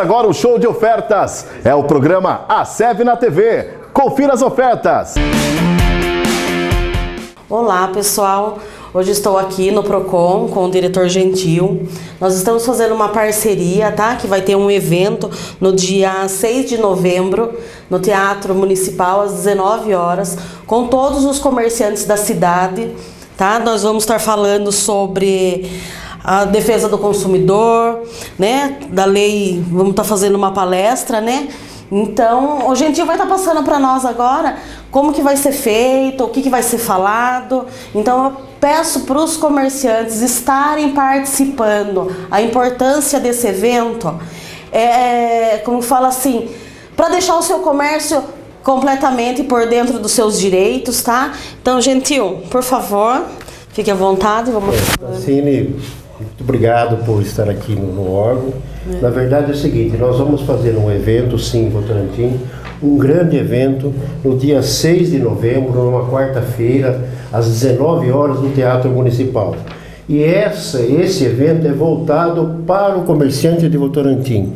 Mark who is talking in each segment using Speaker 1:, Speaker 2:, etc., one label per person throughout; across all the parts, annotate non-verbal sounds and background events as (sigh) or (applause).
Speaker 1: Agora o show de ofertas. É o programa A Seve na TV. Confira as ofertas.
Speaker 2: Olá, pessoal. Hoje estou aqui no Procon com o diretor Gentil. Nós estamos fazendo uma parceria, tá? Que vai ter um evento no dia 6 de novembro no Teatro Municipal às 19 horas com todos os comerciantes da cidade, tá? Nós vamos estar falando sobre a defesa do consumidor, né? Da lei, vamos estar fazendo uma palestra, né? Então, o Gentil vai estar passando para nós agora como que vai ser feito, o que, que vai ser falado. Então, eu peço para os comerciantes estarem participando. A importância desse evento é, como fala assim, para deixar o seu comércio completamente por dentro dos seus direitos, tá? Então, Gentil, por favor, fique à vontade. Vamos...
Speaker 3: Cine, muito obrigado por estar aqui no, no órgão. É. Na verdade é o seguinte, nós vamos fazer um evento, sim, em Votorantim, um grande evento no dia 6 de novembro, numa quarta-feira, às 19 horas, no Teatro Municipal. E essa, esse evento é voltado para o comerciante de Votorantim.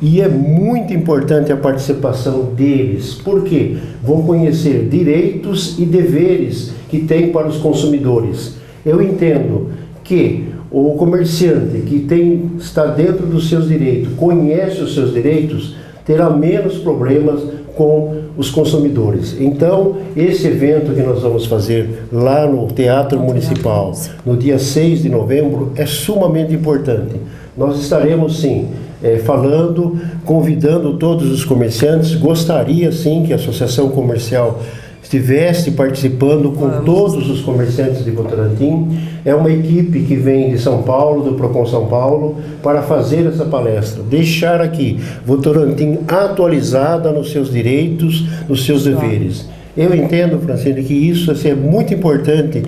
Speaker 3: E é muito importante a participação deles, porque vão conhecer direitos e deveres que tem para os consumidores. Eu entendo que o comerciante que tem, está dentro dos seus direitos, conhece os seus direitos, terá menos problemas com os consumidores. Então, esse evento que nós vamos fazer lá no Teatro Municipal, no dia 6 de novembro, é sumamente importante. Nós estaremos, sim, é, falando, convidando todos os comerciantes. Gostaria, sim, que a Associação Comercial estivesse participando com Vamos. todos os comerciantes de Votorantim. É uma equipe que vem de São Paulo, do Procon São Paulo, para fazer essa palestra. Deixar aqui Votorantim atualizada nos seus direitos, nos seus deveres. Eu entendo, Francine, que isso assim, é muito importante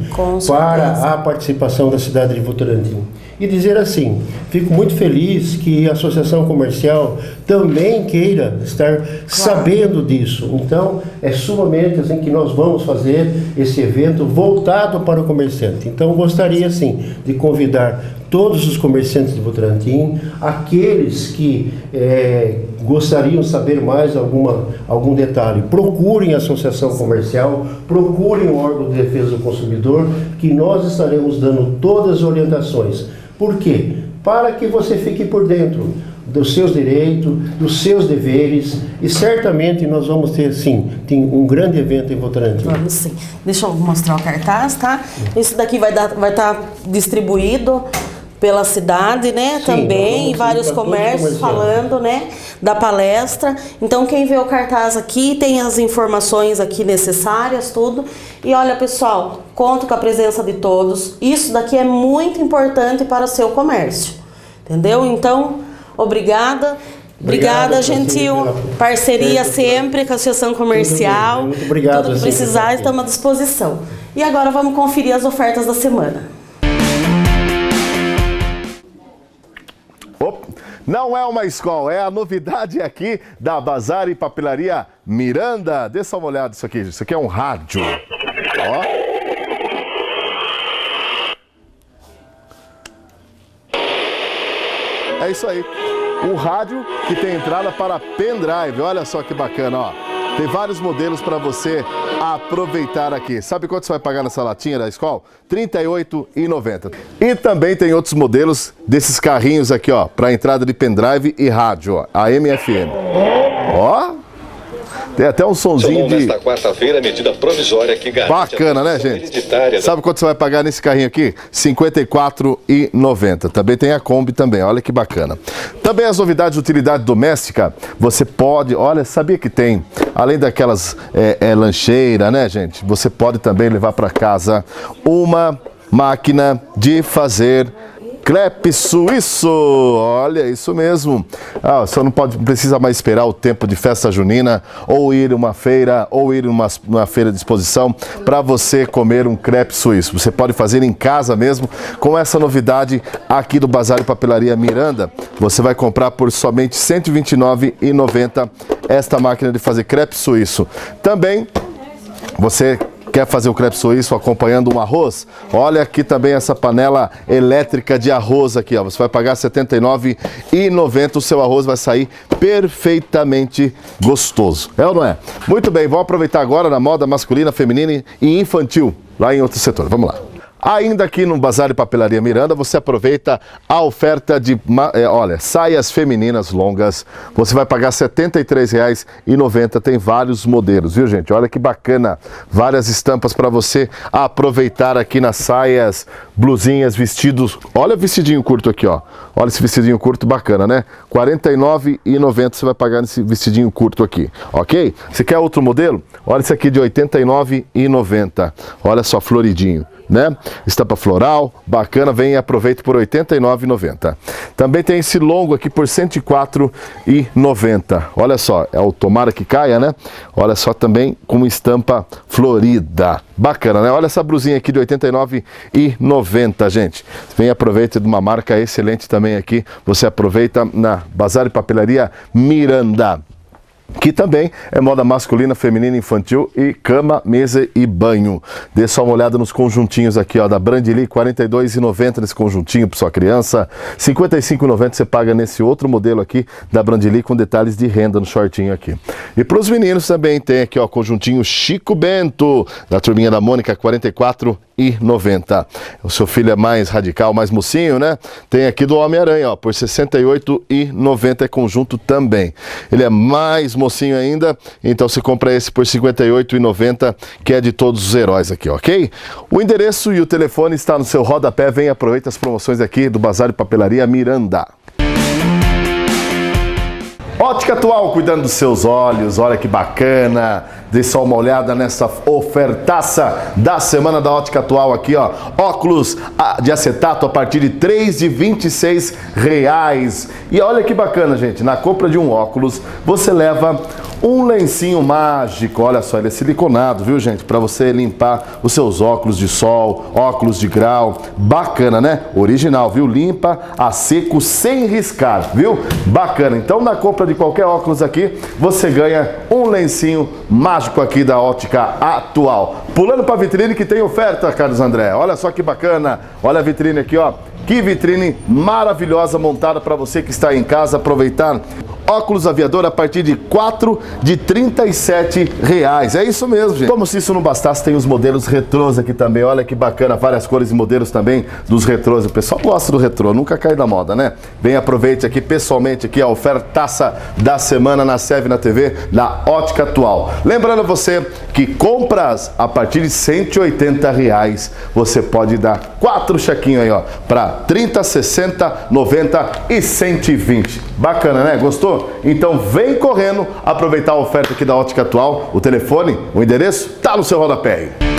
Speaker 3: para a participação da cidade de Votorantim e dizer assim: fico muito feliz que a associação comercial também queira estar claro. sabendo disso. Então, é sumamente assim que nós vamos fazer esse evento voltado para o comerciante. Então, gostaria sim de convidar todos os comerciantes de Votorantim, aqueles que é, gostariam de saber mais alguma, algum detalhe, procurem a associação comercial, procurem o órgão de defesa do consumidor, que nós estaremos dando todas as orientações por quê? Para que você fique por dentro dos seus direitos, dos seus deveres e certamente nós vamos ter sim tem um grande evento em Votorantim.
Speaker 2: Vamos sim. Deixa eu mostrar o cartaz, tá? Esse daqui vai dar, vai estar tá distribuído pela cidade, né? Sim, também, vários comércios falando, né? Da palestra. Então, quem vê o cartaz aqui tem as informações aqui necessárias, tudo. E olha, pessoal, conto com a presença de todos. Isso daqui é muito importante para o seu comércio. Entendeu? Então, obrigada. Obrigada, obrigado, Gentil. Parceria sempre com a Associação Comercial.
Speaker 3: Muito obrigado.
Speaker 2: Tudo que precisar, estamos à disposição. E agora vamos conferir as ofertas da semana.
Speaker 1: Não é uma escola, é a novidade aqui da Bazar e Papelaria Miranda. Dê só uma olhada nisso aqui. Isso aqui é um rádio. Ó. É isso aí. Um rádio que tem entrada para pendrive. Olha só que bacana, ó. Tem vários modelos para você aproveitar aqui. Sabe quanto você vai pagar nessa latinha da escola? R$ 38,90. E também tem outros modelos desses carrinhos aqui, ó, para entrada de pendrive e rádio, ó, AM e FM. Ó, tem até um sonzinho de...
Speaker 4: nesta quarta-feira, medida provisória que
Speaker 1: garante... Bacana, né, gente? Sabe quanto você vai pagar nesse carrinho aqui? R$ 54,90. Também tem a Kombi também, olha que bacana. Também as novidades de utilidade doméstica, você pode... Olha, sabia que tem, além daquelas é, é, lancheira, né, gente? Você pode também levar para casa uma máquina de fazer crepe suíço. Olha, isso mesmo. Ah, você não pode, precisa mais esperar o tempo de festa junina ou ir uma feira ou ir uma, uma feira de exposição para você comer um crepe suíço. Você pode fazer em casa mesmo com essa novidade aqui do Bazar e Papelaria Miranda. Você vai comprar por somente R$ 129,90 esta máquina de fazer crepe suíço. Também você Quer fazer o crepe suíço acompanhando um arroz? Olha aqui também essa panela elétrica de arroz aqui, ó. Você vai pagar R$ 79,90. O seu arroz vai sair perfeitamente gostoso. É ou não é? Muito bem, vamos aproveitar agora na moda masculina, feminina e infantil, lá em outro setor. Vamos lá. Ainda aqui no Bazar e Papelaria Miranda, você aproveita a oferta de, é, olha, saias femininas longas. Você vai pagar R$ 73,90. Tem vários modelos, viu, gente? Olha que bacana. Várias estampas para você aproveitar aqui nas saias, blusinhas, vestidos. Olha o vestidinho curto aqui, ó. Olha esse vestidinho curto bacana, né? R$ 49,90 você vai pagar nesse vestidinho curto aqui, ok? Você quer outro modelo? Olha esse aqui de R$ 89,90. Olha só, floridinho né? Estampa floral, bacana, vem e aproveite por R$ 89,90. Também tem esse longo aqui por R$ 104,90. Olha só, é o tomara que caia, né? Olha só também com estampa florida. Bacana, né? Olha essa brusinha aqui de R$ 89,90, gente. Vem e aproveite de uma marca excelente também aqui. Você aproveita na Bazar e Papelaria Miranda que também é moda masculina, feminina, infantil e cama, mesa e banho. Dê só uma olhada nos conjuntinhos aqui, ó, da Brandili, R$ 42,90 nesse conjuntinho para sua criança, R$ 55,90 você paga nesse outro modelo aqui da Brandili com detalhes de renda no shortinho aqui. E para os meninos também tem aqui, ó, conjuntinho Chico Bento, da turminha da Mônica, R$ 44,90. 1,90. O seu filho é mais radical, mais mocinho, né? Tem aqui do Homem-Aranha, ó, por 68,90 é conjunto também. Ele é mais mocinho ainda, então você compra esse por 58,90, que é de todos os heróis aqui, ok? O endereço e o telefone está no seu rodapé, vem aproveita as promoções aqui do Bazar de Papelaria Miranda. Ótica Atual, cuidando dos seus olhos, olha que bacana Dê só uma olhada nessa ofertaça da semana da Ótica Atual aqui, ó. Óculos de acetato a partir de 3 de 26 reais. E olha que bacana, gente. Na compra de um óculos, você leva um lencinho mágico. Olha só, ele é siliconado, viu, gente? Para você limpar os seus óculos de sol, óculos de grau. Bacana, né? Original, viu? Limpa a seco sem riscar, viu? Bacana. Então, na compra de qualquer óculos aqui, você ganha um lencinho mágico aqui da ótica atual. Pulando para a vitrine que tem oferta, Carlos André. Olha só que bacana. Olha a vitrine aqui, ó. Que vitrine maravilhosa montada para você que está em casa aproveitar óculos aviador a partir de 4 de 37 reais. É isso mesmo, gente. Como se isso não bastasse, tem os modelos retrôs aqui também. Olha que bacana, várias cores e modelos também dos retrôs. O pessoal gosta do retrô, nunca cai da moda, né? Vem aproveite aqui pessoalmente aqui a ofertaça da semana na Seve na TV da Ótica Atual. Lembrando você que compras a partir de 180 reais, você pode dar quatro chequinhos aí, ó, para 30, 60, 90 e 120. Bacana, né? Gostou? Então vem correndo aproveitar a oferta aqui da Ótica Atual. O telefone, o endereço, tá no seu rodapé.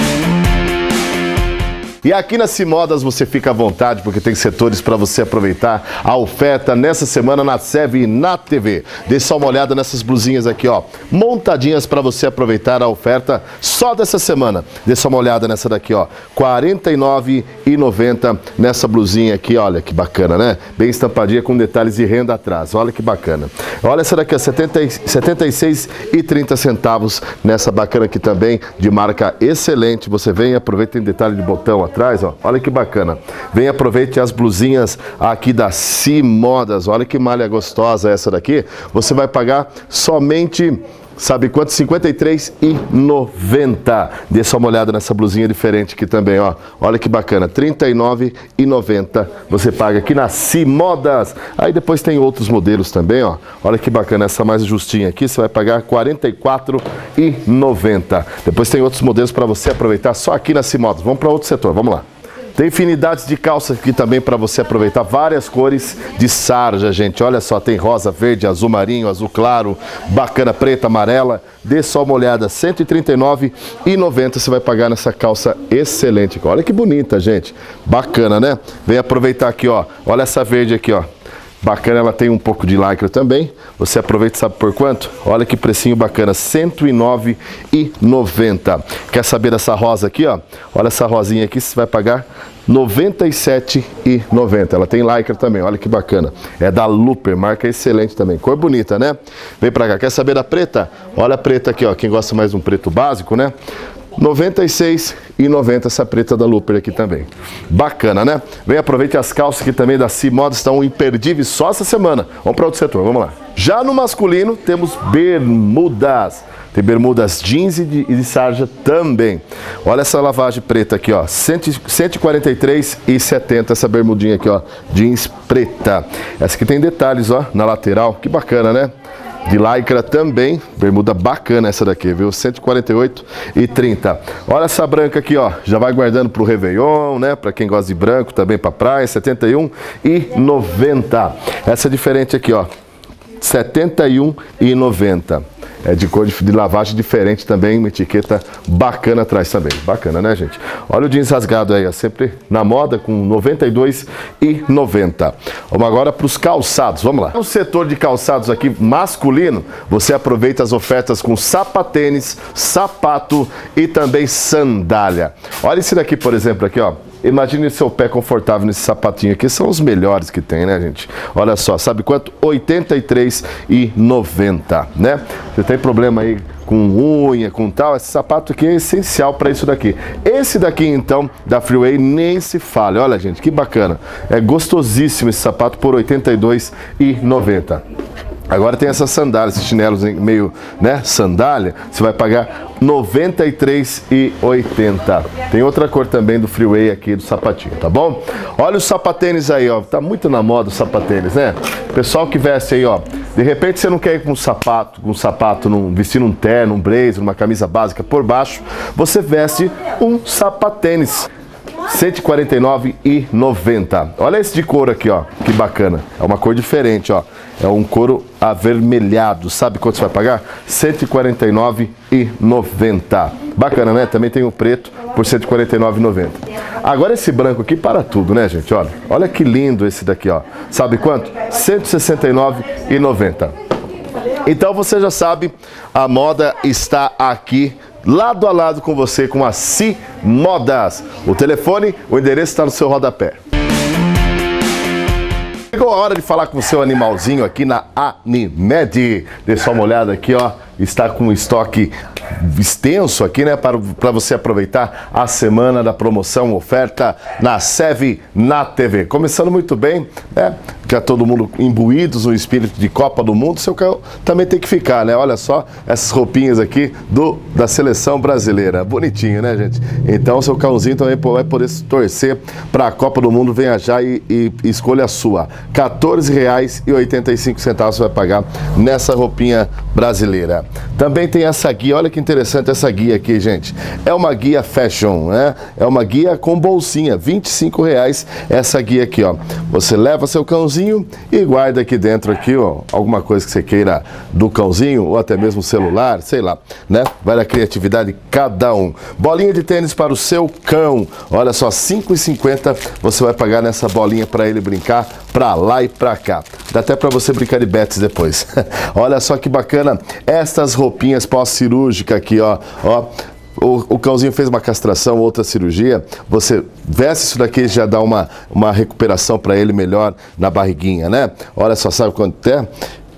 Speaker 1: E aqui na Cimodas você fica à vontade, porque tem setores para você aproveitar a oferta nessa semana na SEV e na TV. Dê só uma olhada nessas blusinhas aqui, ó, montadinhas para você aproveitar a oferta só dessa semana. Dê só uma olhada nessa daqui, ó, R$ 49,90 nessa blusinha aqui, olha que bacana, né? Bem estampadinha com detalhes de renda atrás, olha que bacana. Olha essa daqui, ó, 76,30 centavos nessa bacana aqui também, de marca excelente. Você vem aproveita em detalhe de botão, atrás, ó. Olha que bacana. Vem aproveite as blusinhas aqui da Cimodas. Olha que malha gostosa essa daqui. Você vai pagar somente Sabe quanto? R$ 53,90. Dê só uma olhada nessa blusinha diferente aqui também, ó. Olha que bacana, R$ 39,90. Você paga aqui na Cimodas. Aí depois tem outros modelos também, ó. Olha que bacana, essa mais justinha aqui, você vai pagar R$ 44,90. Depois tem outros modelos para você aproveitar só aqui na Cimodas. Vamos para outro setor, vamos lá. Tem infinidades de calças aqui também para você aproveitar. Várias cores de sarja, gente. Olha só, tem rosa, verde, azul marinho, azul claro, bacana, preta, amarela. Dê só uma olhada, R$ 139,90 você vai pagar nessa calça excelente. Olha que bonita, gente. Bacana, né? Vem aproveitar aqui, ó. Olha essa verde aqui, ó. Bacana, ela tem um pouco de lycra também. Você aproveita, sabe por quanto? Olha que precinho bacana, R$ 109,90. Quer saber dessa rosa aqui, ó? Olha essa rosinha aqui, você vai pagar 97,90. Ela tem lycra também, olha que bacana. É da Luper, marca excelente também. Cor bonita, né? Vem pra cá. Quer saber da preta? Olha a preta aqui, ó. Quem gosta mais de um preto básico, né? 96 e 90 essa preta da Looper aqui também. Bacana, né? Vem aproveite as calças que também da C Moda estão imperdíveis só essa semana. Vamos para outro setor, vamos lá. Já no masculino temos bermudas. Tem bermudas jeans e de, e de sarja também. Olha essa lavagem preta aqui, ó. 143 e 70 essa bermudinha aqui, ó. Jeans preta. Essa aqui tem detalhes, ó, na lateral. Que bacana, né? De lycra também, bermuda bacana essa daqui, viu? 148 e 30. Olha essa branca aqui, ó, já vai guardando pro Réveillon, né? Para quem gosta de branco, também para praia, 71 e 90. Essa é diferente aqui, ó. 71 e 90 é de cor de, de, lavagem diferente também, uma etiqueta bacana atrás também. Bacana, né, gente? Olha o jeans rasgado aí, ó, sempre na moda com 92 e 90. Vamos agora para os calçados, vamos lá. No setor de calçados aqui masculino, você aproveita as ofertas com sapatênis, sapato e também sandália. Olha esse daqui, por exemplo, aqui, ó. Imagine seu pé confortável nesse sapatinho aqui, são os melhores que tem, né, gente? Olha só, sabe quanto? R$ 83,90, né? Você tem problema aí com unha, com tal, esse sapato aqui é essencial para isso daqui. Esse daqui, então, da Freeway, nem se fale. Olha, gente, que bacana. É gostosíssimo esse sapato por R$ 82,90. Agora tem essas sandálias, esses chinelos meio, né, sandália, você vai pagar R$ 93,80. Tem outra cor também do Freeway aqui do sapatinho, tá bom? Olha os sapatênis aí, ó, tá muito na moda os sapatênis, né? Pessoal que veste aí, ó, de repente você não quer ir com um sapato, com um sapato, num, vestindo um terno, um blazer, uma camisa básica por baixo, você veste um sapatênis. 149,90. Olha esse de couro aqui, ó. Que bacana. É uma cor diferente, ó. É um couro avermelhado. Sabe quanto você vai pagar? 149,90. Bacana, né? Também tem o preto por 149,90. Agora esse branco aqui para tudo, né, gente? Olha, olha que lindo esse daqui, ó. Sabe quanto? 169,90. Então você já sabe, a moda está aqui lado a lado com você com a Si Modas. O telefone, o endereço está no seu rodapé. Chegou a hora de falar com o seu animalzinho aqui na Animed. Dê só uma olhada aqui, ó. Está com um estoque extenso aqui, né? Para, para você aproveitar a semana da promoção, oferta na SEV na TV. Começando muito bem, né? Já todo mundo imbuídos no espírito de Copa do Mundo, seu carro também tem que ficar, né? Olha só essas roupinhas aqui do, da seleção brasileira. Bonitinho, né, gente? Então, seu cãozinho também vai poder torcer para a Copa do Mundo. Venha já e, e escolha a sua. R$ 14,85 você vai pagar nessa roupinha brasileira. Também tem essa guia, olha que interessante essa guia aqui, gente. É uma guia fashion, né? É uma guia com bolsinha, 25 reais essa guia aqui, ó. Você leva seu cãozinho e guarda aqui dentro aqui, ó, alguma coisa que você queira do cãozinho ou até mesmo celular, sei lá, né? Vai da criatividade cada um. Bolinha de tênis para o seu cão. Olha só, 5,50 você vai pagar nessa bolinha para ele brincar para lá e para cá. Dá até para você brincar de bets depois. (laughs) Olha só que bacana estas roupinhas pós-cirúrgica aqui, ó, ó. O, o, cãozinho fez uma castração, outra cirurgia, você veste isso daqui já dá uma, uma recuperação para ele melhor na barriguinha, né? Olha só, sabe quanto é?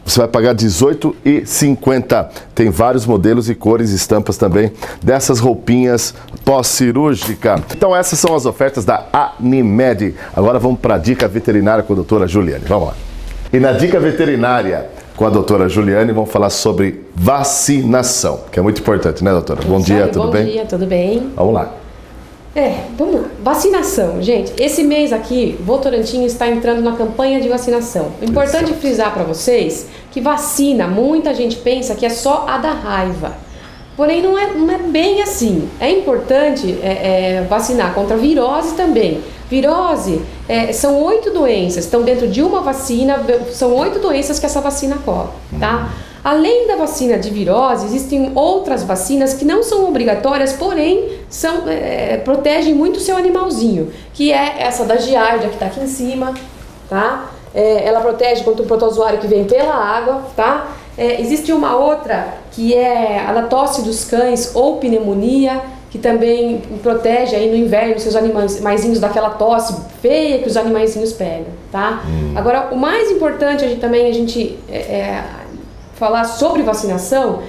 Speaker 1: Você vai pagar R$18,50. Tem vários modelos e cores e estampas também dessas roupinhas pós-cirúrgica. Então essas são as ofertas da Animed. Agora vamos para a dica veterinária com a doutora Juliane. Vamos lá. E na dica veterinária com a doutora Juliane vamos falar sobre vacinação, que é muito importante, né, doutora? Bom dia, tudo
Speaker 5: bom
Speaker 1: bem?
Speaker 5: Bom dia, tudo bem?
Speaker 1: Vamos lá.
Speaker 5: É, vamos lá. Vacinação, gente. Esse mês aqui, Votorantim está entrando na campanha de vacinação. O importante Exato. frisar para vocês que vacina, muita gente pensa que é só a da raiva. Porém, não é, não é bem assim. É importante é, é, vacinar contra virose também. Virose é, são oito doenças, estão dentro de uma vacina, são oito doenças que essa vacina cobre, tá? Além da vacina de virose, existem outras vacinas que não são obrigatórias, porém são, é, protegem muito o seu animalzinho, que é essa da giardia que está aqui em cima, tá? É, ela protege contra o protozoário que vem pela água, tá? É, existe uma outra que é a da tosse dos cães ou pneumonia, que também protege aí no inverno seus animaizinhos daquela tosse feia que os animaizinhos pegam, tá? Hum. Agora, o mais importante a gente, também a gente é, é falar sobre vacinação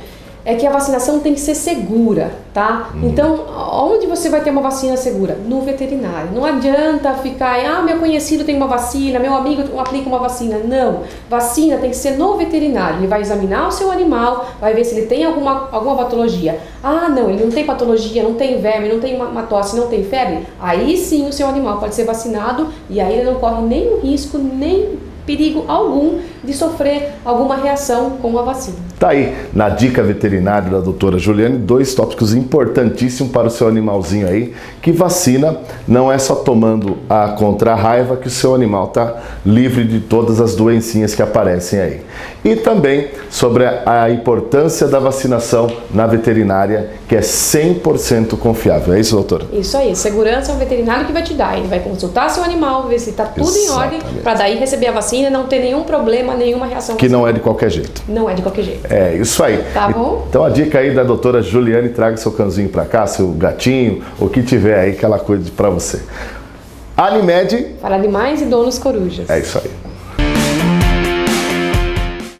Speaker 5: é que a vacinação tem que ser segura, tá?
Speaker 1: Uhum.
Speaker 5: Então, onde você vai ter uma vacina segura? No veterinário. Não adianta ficar, ah, meu conhecido tem uma vacina, meu amigo aplica uma vacina. Não. Vacina tem que ser no veterinário. Ele vai examinar o seu animal, vai ver se ele tem alguma, alguma patologia. Ah, não, ele não tem patologia, não tem verme, não tem uma, uma tosse, não tem febre. Aí sim o seu animal pode ser vacinado e aí ele não corre nenhum risco, nem perigo algum de sofrer alguma reação com a vacina.
Speaker 1: Tá aí, na dica veterinária da doutora Juliane, dois tópicos importantíssimos para o seu animalzinho aí, que vacina não é só tomando a contra a raiva que o seu animal tá livre de todas as doencinhas que aparecem aí. E também sobre a importância da vacinação na veterinária, que é 100% confiável. É isso, doutora?
Speaker 5: Isso aí, segurança é o veterinário que vai te dar. Ele vai consultar seu animal, ver se está tudo
Speaker 1: Exatamente.
Speaker 5: em ordem, para daí receber a vacina e não ter nenhum problema, nenhuma reação.
Speaker 1: Que não é de qualquer jeito.
Speaker 5: Não é de qualquer jeito.
Speaker 1: É, isso aí.
Speaker 5: Tá bom?
Speaker 1: Então a dica aí da doutora Juliane, traga seu cãozinho pra cá, seu gatinho, o que tiver aí que ela cuide pra você. Animed,
Speaker 5: Para animais e donos corujas.
Speaker 1: é isso aí.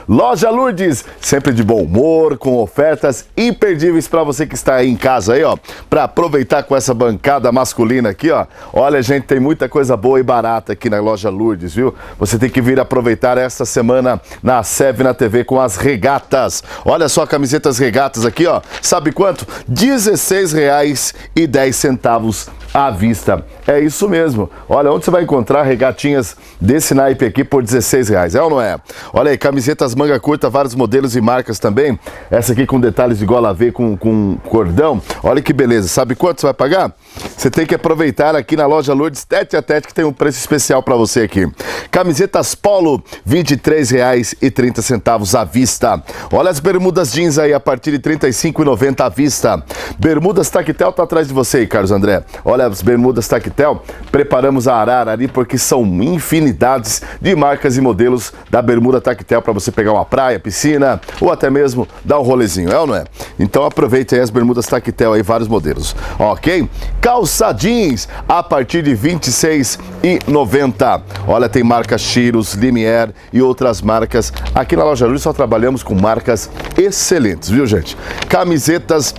Speaker 1: Loja Lourdes, sempre de bom humor, com ofertas imperdíveis para você que está aí em casa aí, ó, para aproveitar com essa bancada masculina aqui, ó. Olha, gente, tem muita coisa boa e barata aqui na Loja Lourdes, viu? Você tem que vir aproveitar esta semana na SEV na TV com as regatas. Olha só camisetas regatas aqui, ó. Sabe quanto? R$16,10 à vista. É isso mesmo. Olha, onde você vai encontrar regatinhas desse naipe aqui por 16 reais, é ou não é? Olha aí, camisetas manga curta, vários modelos e marcas também. Essa aqui com detalhes de gola V com, com cordão. Olha que beleza. Sabe quanto você vai pagar? Você tem que aproveitar aqui na loja Lourdes Tete a Tete que tem um preço especial para você aqui. Camisetas Polo, R$ 23,30 à vista. Olha as bermudas jeans aí a partir de R$ 35,90 à vista. Bermudas Tactel tá atrás de você aí, Carlos André. Olha as bermudas Tactel. Preparamos a arara ali porque são infinidades de marcas e modelos da bermuda Tactel para você pegar uma praia, piscina ou até mesmo dar um rolezinho, é ou não é? Então aproveite aí as bermudas Tactel aí, vários modelos. Ok? Calça jeans a partir de R$ 26,90. Olha, tem marcas Chiros, Limier e outras marcas. Aqui na Loja Luz só trabalhamos com marcas excelentes, viu, gente? Camisetas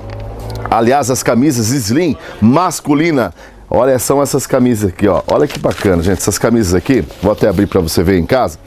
Speaker 1: Aliás, as camisas slim masculina. Olha, são essas camisas aqui, ó. Olha que bacana, gente. Essas camisas aqui, vou até abrir para você ver em casa.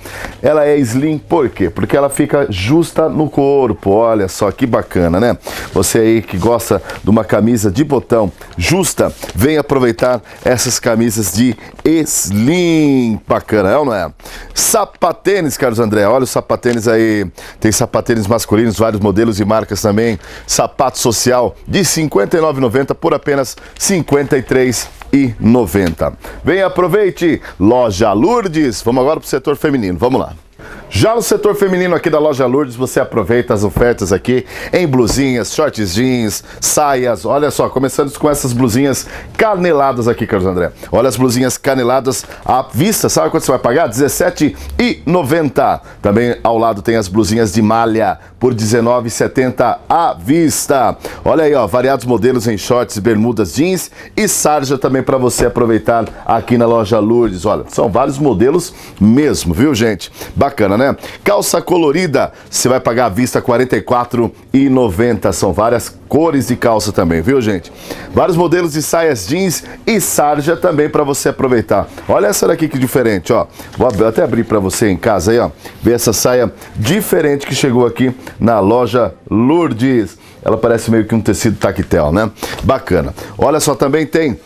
Speaker 1: Ela é slim por quê? Porque ela fica justa no corpo. Olha só que bacana, né? Você aí que gosta de uma camisa de botão justa, vem aproveitar essas camisas de slim. Bacana, é ou não é? Sapatênis, Carlos André. Olha os sapatênis aí. Tem sapatênis masculinos, vários modelos e marcas também. Sapato social de R$ 59,90 por apenas R$ 53,90 e 90. Vem aproveite, Loja Lourdes. Vamos agora para o setor feminino. Vamos lá. Já no setor feminino aqui da loja Lourdes, você aproveita as ofertas aqui em blusinhas, shorts jeans, saias. Olha só, começando com essas blusinhas caneladas aqui, Carlos André. Olha as blusinhas caneladas à vista. Sabe quanto você vai pagar? R$17,90. Também ao lado tem as blusinhas de malha por R$19,70 à vista. Olha aí, ó, variados modelos em shorts, bermudas, jeans e sarja também para você aproveitar aqui na loja Lourdes. Olha, são vários modelos mesmo, viu, gente? Bacana, né? Calça colorida, você vai pagar à vista R$ 44,90. São várias cores de calça também, viu, gente? Vários modelos de saias jeans e sarja também para você aproveitar. Olha essa daqui que diferente, ó. Vou até abrir para você em casa aí, ó. Ver essa saia diferente que chegou aqui na loja Lourdes. Ela parece meio que um tecido tactel, né? Bacana. Olha só, também tem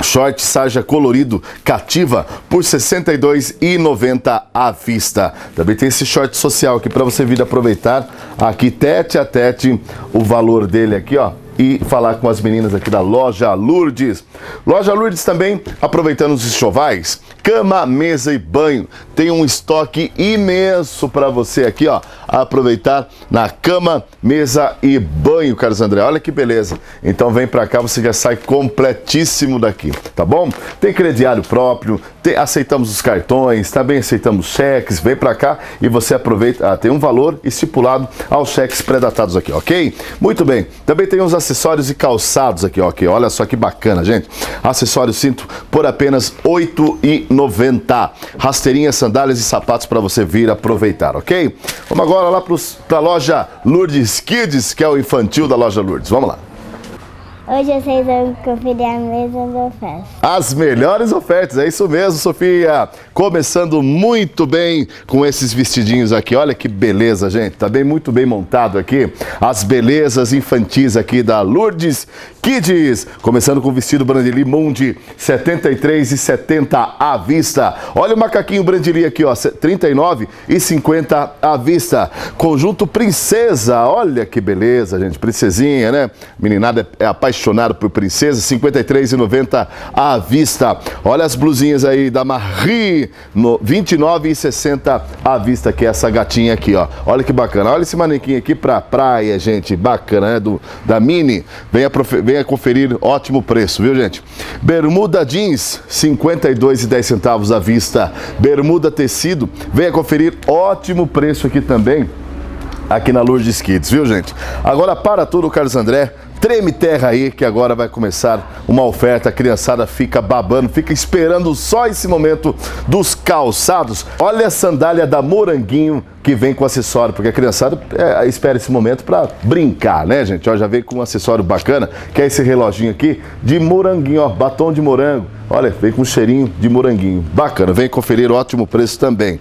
Speaker 1: Short sarja colorido cativa por R$ 62,90 à vista. Também tem esse short social aqui para você vir aproveitar aqui tete a tete o valor dele aqui, ó. E falar com as meninas aqui da loja Lourdes. Loja Lourdes também, aproveitando os enxovais, cama, mesa e banho. Tem um estoque imenso para você aqui, ó. Aproveitar na cama, mesa e banho, Carlos André. Olha que beleza. Então vem para cá, você já sai completíssimo daqui, tá bom? Tem crediário próprio, tem, aceitamos os cartões, também aceitamos cheques. Vem para cá e você aproveita. Ah, tem um valor estipulado aos cheques pré-datados aqui, ok? Muito bem. Também tem os acessórios e calçados aqui, ok? Olha só que bacana, gente. Acessório cinto por apenas R$ 8,90. 90. Rasteirinhas, sandálias e sapatos para você vir aproveitar, ok? Vamos agora lá para a loja Lourdes Kids, que é o infantil da loja Lourdes. Vamos lá.
Speaker 6: Hoje vocês vão conferir a mesma ofertas.
Speaker 1: As melhores ofertas, é isso mesmo, Sofia. Começando muito bem com esses vestidinhos aqui. Olha que beleza, gente. Tá bem, muito bem montado aqui. As belezas infantis aqui da Lourdes Kids. Começando com o vestido Brandili Mundi, 73 e 70 à vista. Olha o macaquinho Brandili aqui, ó, 39 e 50 à vista. Conjunto Princesa. Olha que beleza, gente. Princesinha, né? Meninada é apaixonada apaixonado por princesa, 53,90 à vista. Olha as blusinhas aí da Marie, no 29,60 à vista, que é essa gatinha aqui, ó. Olha que bacana. Olha esse manequim aqui pra praia, gente. Bacana, né? Do, da Mini. Venha, venha conferir, ótimo preço, viu, gente? Bermuda jeans, 52,10 centavos à vista. Bermuda tecido, venha conferir, ótimo preço aqui também aqui na Lourdes Kids, viu gente? Agora para tudo, Carlos André, Treme terra aí que agora vai começar uma oferta. A criançada fica babando, fica esperando só esse momento dos calçados. Olha a sandália da Moranguinho que vem com acessório, porque a criançada é, espera esse momento para brincar, né, gente? Ó, já veio com um acessório bacana, que é esse reloginho aqui de moranguinho, ó, batom de morango. Olha, vem com cheirinho de moranguinho. Bacana, vem conferir ótimo preço também.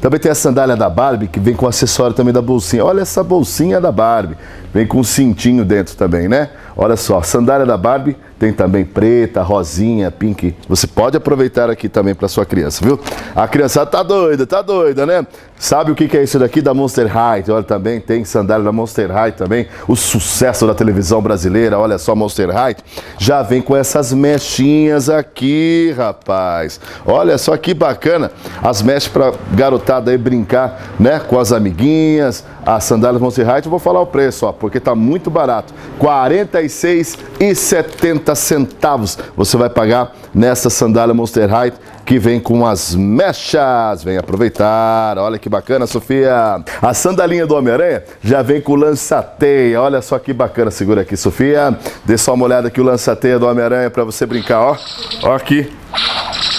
Speaker 1: Também tem a sandália da Barbie, que vem com acessório também da bolsinha. Olha essa bolsinha da Barbie. Vem com um cintinho dentro também, né? Olha só, sandália da Barbie tem também preta, rosinha, pink. Você pode aproveitar aqui também para sua criança, viu? A criançada tá doida, tá doida, né? Sabe o que é isso daqui da Monster High? Olha, também tem sandália da Monster High também. O sucesso da televisão brasileira, olha só, Monster High. Já vem com essas mechinhas aqui, rapaz. Olha só que bacana. As mechas para garotada aí brincar, né? Com as amiguinhas. As sandálias Monster High, eu vou falar o preço, ó, porque tá muito barato. R$ 46,70 centavos você vai pagar nessa sandália Monster High que vem com as mechas. Vem aproveitar. Olha que bacana, Sofia. A sandalinha do Homem-Aranha já vem com lançateia. Olha só que bacana. Segura aqui, Sofia. Dê só uma olhada aqui o lançateia do Homem-Aranha para você brincar, ó. Ó aqui.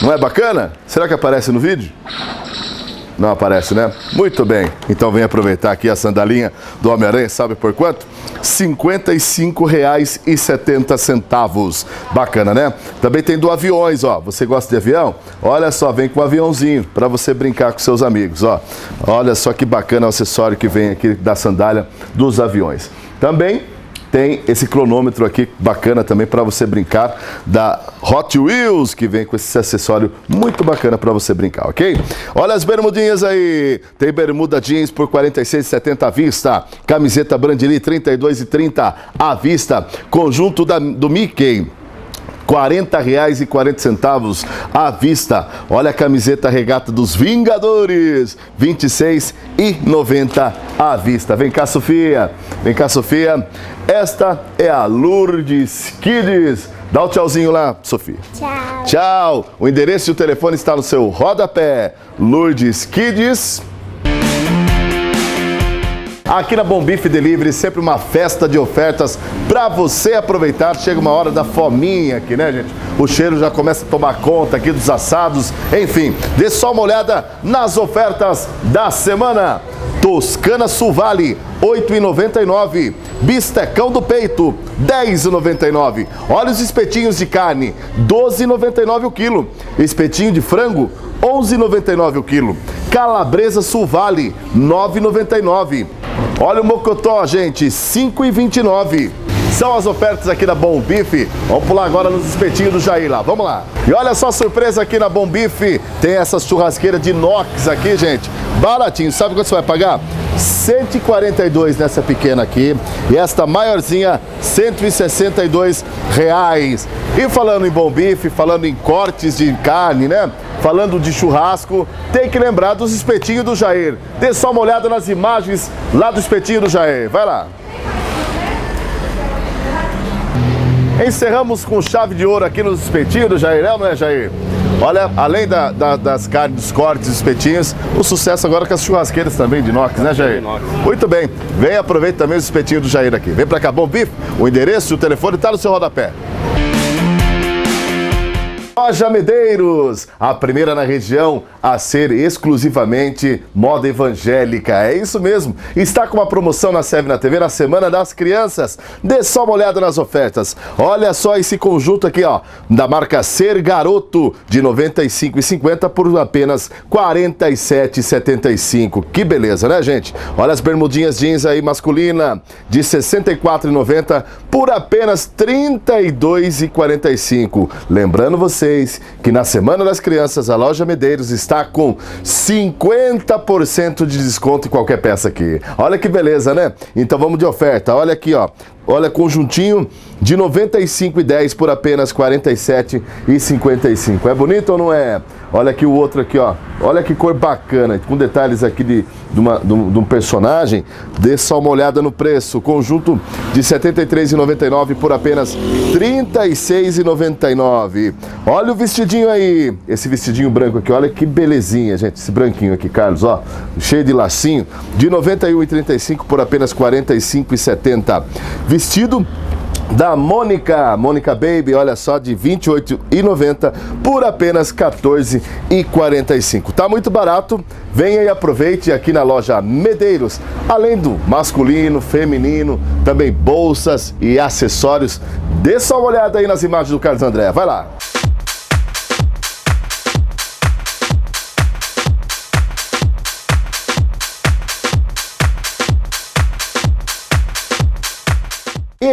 Speaker 1: Não é bacana? Será que aparece no vídeo? Não aparece, né? Muito bem. Então vem aproveitar aqui a sandalinha do Homem-Aranha, sabe por quanto? R$ 55,70. Bacana, né? Também tem do aviões, ó. Você gosta de avião? Olha só, vem com um aviãozinho para você brincar com seus amigos, ó. Olha só que bacana o acessório que vem aqui da sandália dos aviões. Também tem esse cronômetro aqui bacana também para você brincar da Hot Wheels, que vem com esse acessório muito bacana para você brincar, ok? Olha as bermudinhas aí. Tem bermuda jeans por R$ 46,70 à vista. Camiseta Brandili R$ 32,30 à vista. Conjunto da, do Mickey. R$ 40,40 à vista. Olha a camiseta regata dos Vingadores, R$ 26,90 à vista. Vem cá, Sofia. Vem cá, Sofia. Esta é a Lourdes Kids. Dá o um tchauzinho lá, Sofia.
Speaker 6: Tchau.
Speaker 1: Tchau. O endereço e o telefone está no seu rodapé. Lourdes Kids. Aqui na Bom Bife Delivery, sempre uma festa de ofertas para você aproveitar. Chega uma hora da fominha aqui, né, gente? O cheiro já começa a tomar conta aqui dos assados. Enfim, dê só uma olhada nas ofertas da semana. Toscana Suvale, 8,99. Bistecão do peito, 10,99. Olha os espetinhos de carne, 12,99 o quilo. Espetinho de frango, 11,99 o quilo. Calabresa Suvale, 9,99. Olha o mocotó, gente, 5,29. São as ofertas aqui da Bom Bife. Vamos pular agora nos espetinhos do Jair lá. Vamos lá. E olha só a surpresa aqui na Bom Bife. Tem essa churrasqueira de inox aqui, gente. Baratinho. Sabe quanto você vai pagar? 142 nessa pequena aqui. E esta maiorzinha, 162 reais. E falando em Bom Bife, falando em cortes de carne, né? Falando de churrasco, tem que lembrar dos espetinhos do Jair. Dê só uma olhada nas imagens lá do espetinho do Jair. Vai lá. Encerramos com chave de ouro aqui nos espetinhos do Jair, não é, Jair? Olha, além da, da, das carnes, dos cortes, dos espetinhos, o sucesso agora com as churrasqueiras também de inox, né, Jair? Muito bem. Vem aproveita também os espetinhos do Jair aqui. Vem pra cá. Bom Bife, o endereço e o telefone tá no seu rodapé. Loja Medeiros, a primeira na região a ser exclusivamente moda evangélica. É isso mesmo. Está com uma promoção na Seve na TV na Semana das Crianças. Dê só uma olhada nas ofertas. Olha só esse conjunto aqui, ó, da marca Ser Garoto de R$ 95,50 por apenas R$ 47,75. Que beleza, né, gente? Olha as bermudinhas jeans aí masculina de R$ 64,90 por apenas R$ 32,45. Lembrando você vocês que na Semana das Crianças a loja Medeiros está com 50% de desconto em qualquer peça aqui. Olha que beleza, né? Então vamos de oferta. Olha aqui, ó. Olha, conjuntinho de R$ 95,10 por apenas R$ 47,55. É bonito ou não é? Olha aqui o outro aqui, ó. Olha que cor bacana, com detalhes aqui de, de, uma, de, um, de um personagem. Dê só uma olhada no preço. Conjunto de R$ 73,99 por apenas R$ 36,99. Olha o vestidinho aí. Esse vestidinho branco aqui, olha que belezinha, gente. Esse branquinho aqui, Carlos, ó. Cheio de lacinho. De R$ 91,35 por apenas R$ 45,70. Vestido da Mônica, Mônica Baby, olha só, de R$ 28,90 por apenas R$ 14,45. Tá muito barato, venha e aproveite aqui na loja Medeiros, além do masculino, feminino, também bolsas e acessórios. Dê só uma olhada aí nas imagens do Carlos André, vai lá.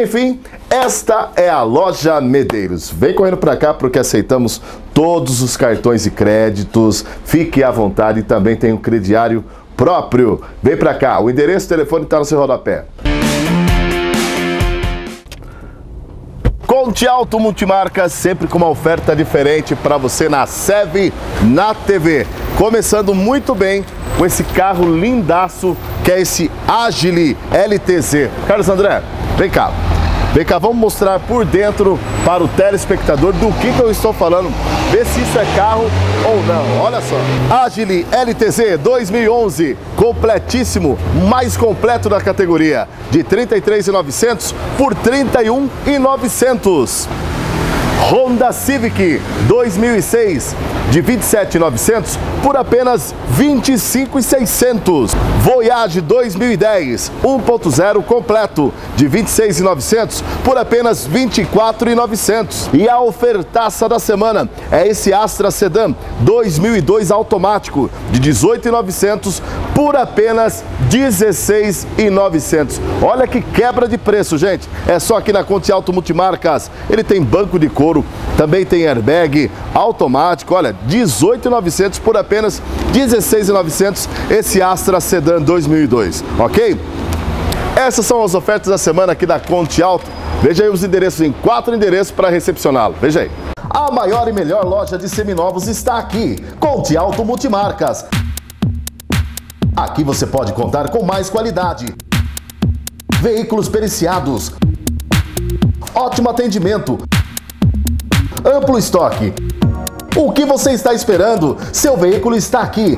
Speaker 1: Enfim, esta é a loja Medeiros. Vem correndo para cá porque aceitamos todos os cartões de créditos. Fique à vontade e também tem um crediário próprio. Vem para cá. O endereço, o telefone está no seu rodapé. Conte Alto Multimarcas, sempre com uma oferta diferente para você na SEV, na TV. Começando muito bem com esse carro lindaço que é esse Agile LTZ. Carlos André, vem cá. Vem cá, vamos mostrar por dentro para o telespectador do que, que eu estou falando. Ver se isso é carro ou não. Olha só. Agile LTZ 2011, completíssimo, mais completo da categoria, de 33.900 por 31.900. Honda Civic 2006 de 27.900 por apenas 25.600. Voyage 2010 1.0 completo de 26.900 por apenas 24.900. E a ofertaça da semana é esse Astra Sedan 2002 automático de 18.900 por apenas 16.900. Olha que quebra de preço, gente. É só aqui na Conte Alto Multimarcas. Ele tem banco de couro, também tem airbag automático. Olha, 18.900 por apenas 16.900 esse Astra Sedan 2002, ok? Essas são as ofertas da semana aqui da Conte Alto. Veja aí os endereços em quatro endereços para recepcioná-lo. Veja aí. A maior e melhor loja de seminovos está aqui. Conte Alto Multimarcas. Aqui você pode contar com mais qualidade. Veículos periciados. Ótimo atendimento. Amplo estoque o que você está esperando? Seu veículo está aqui.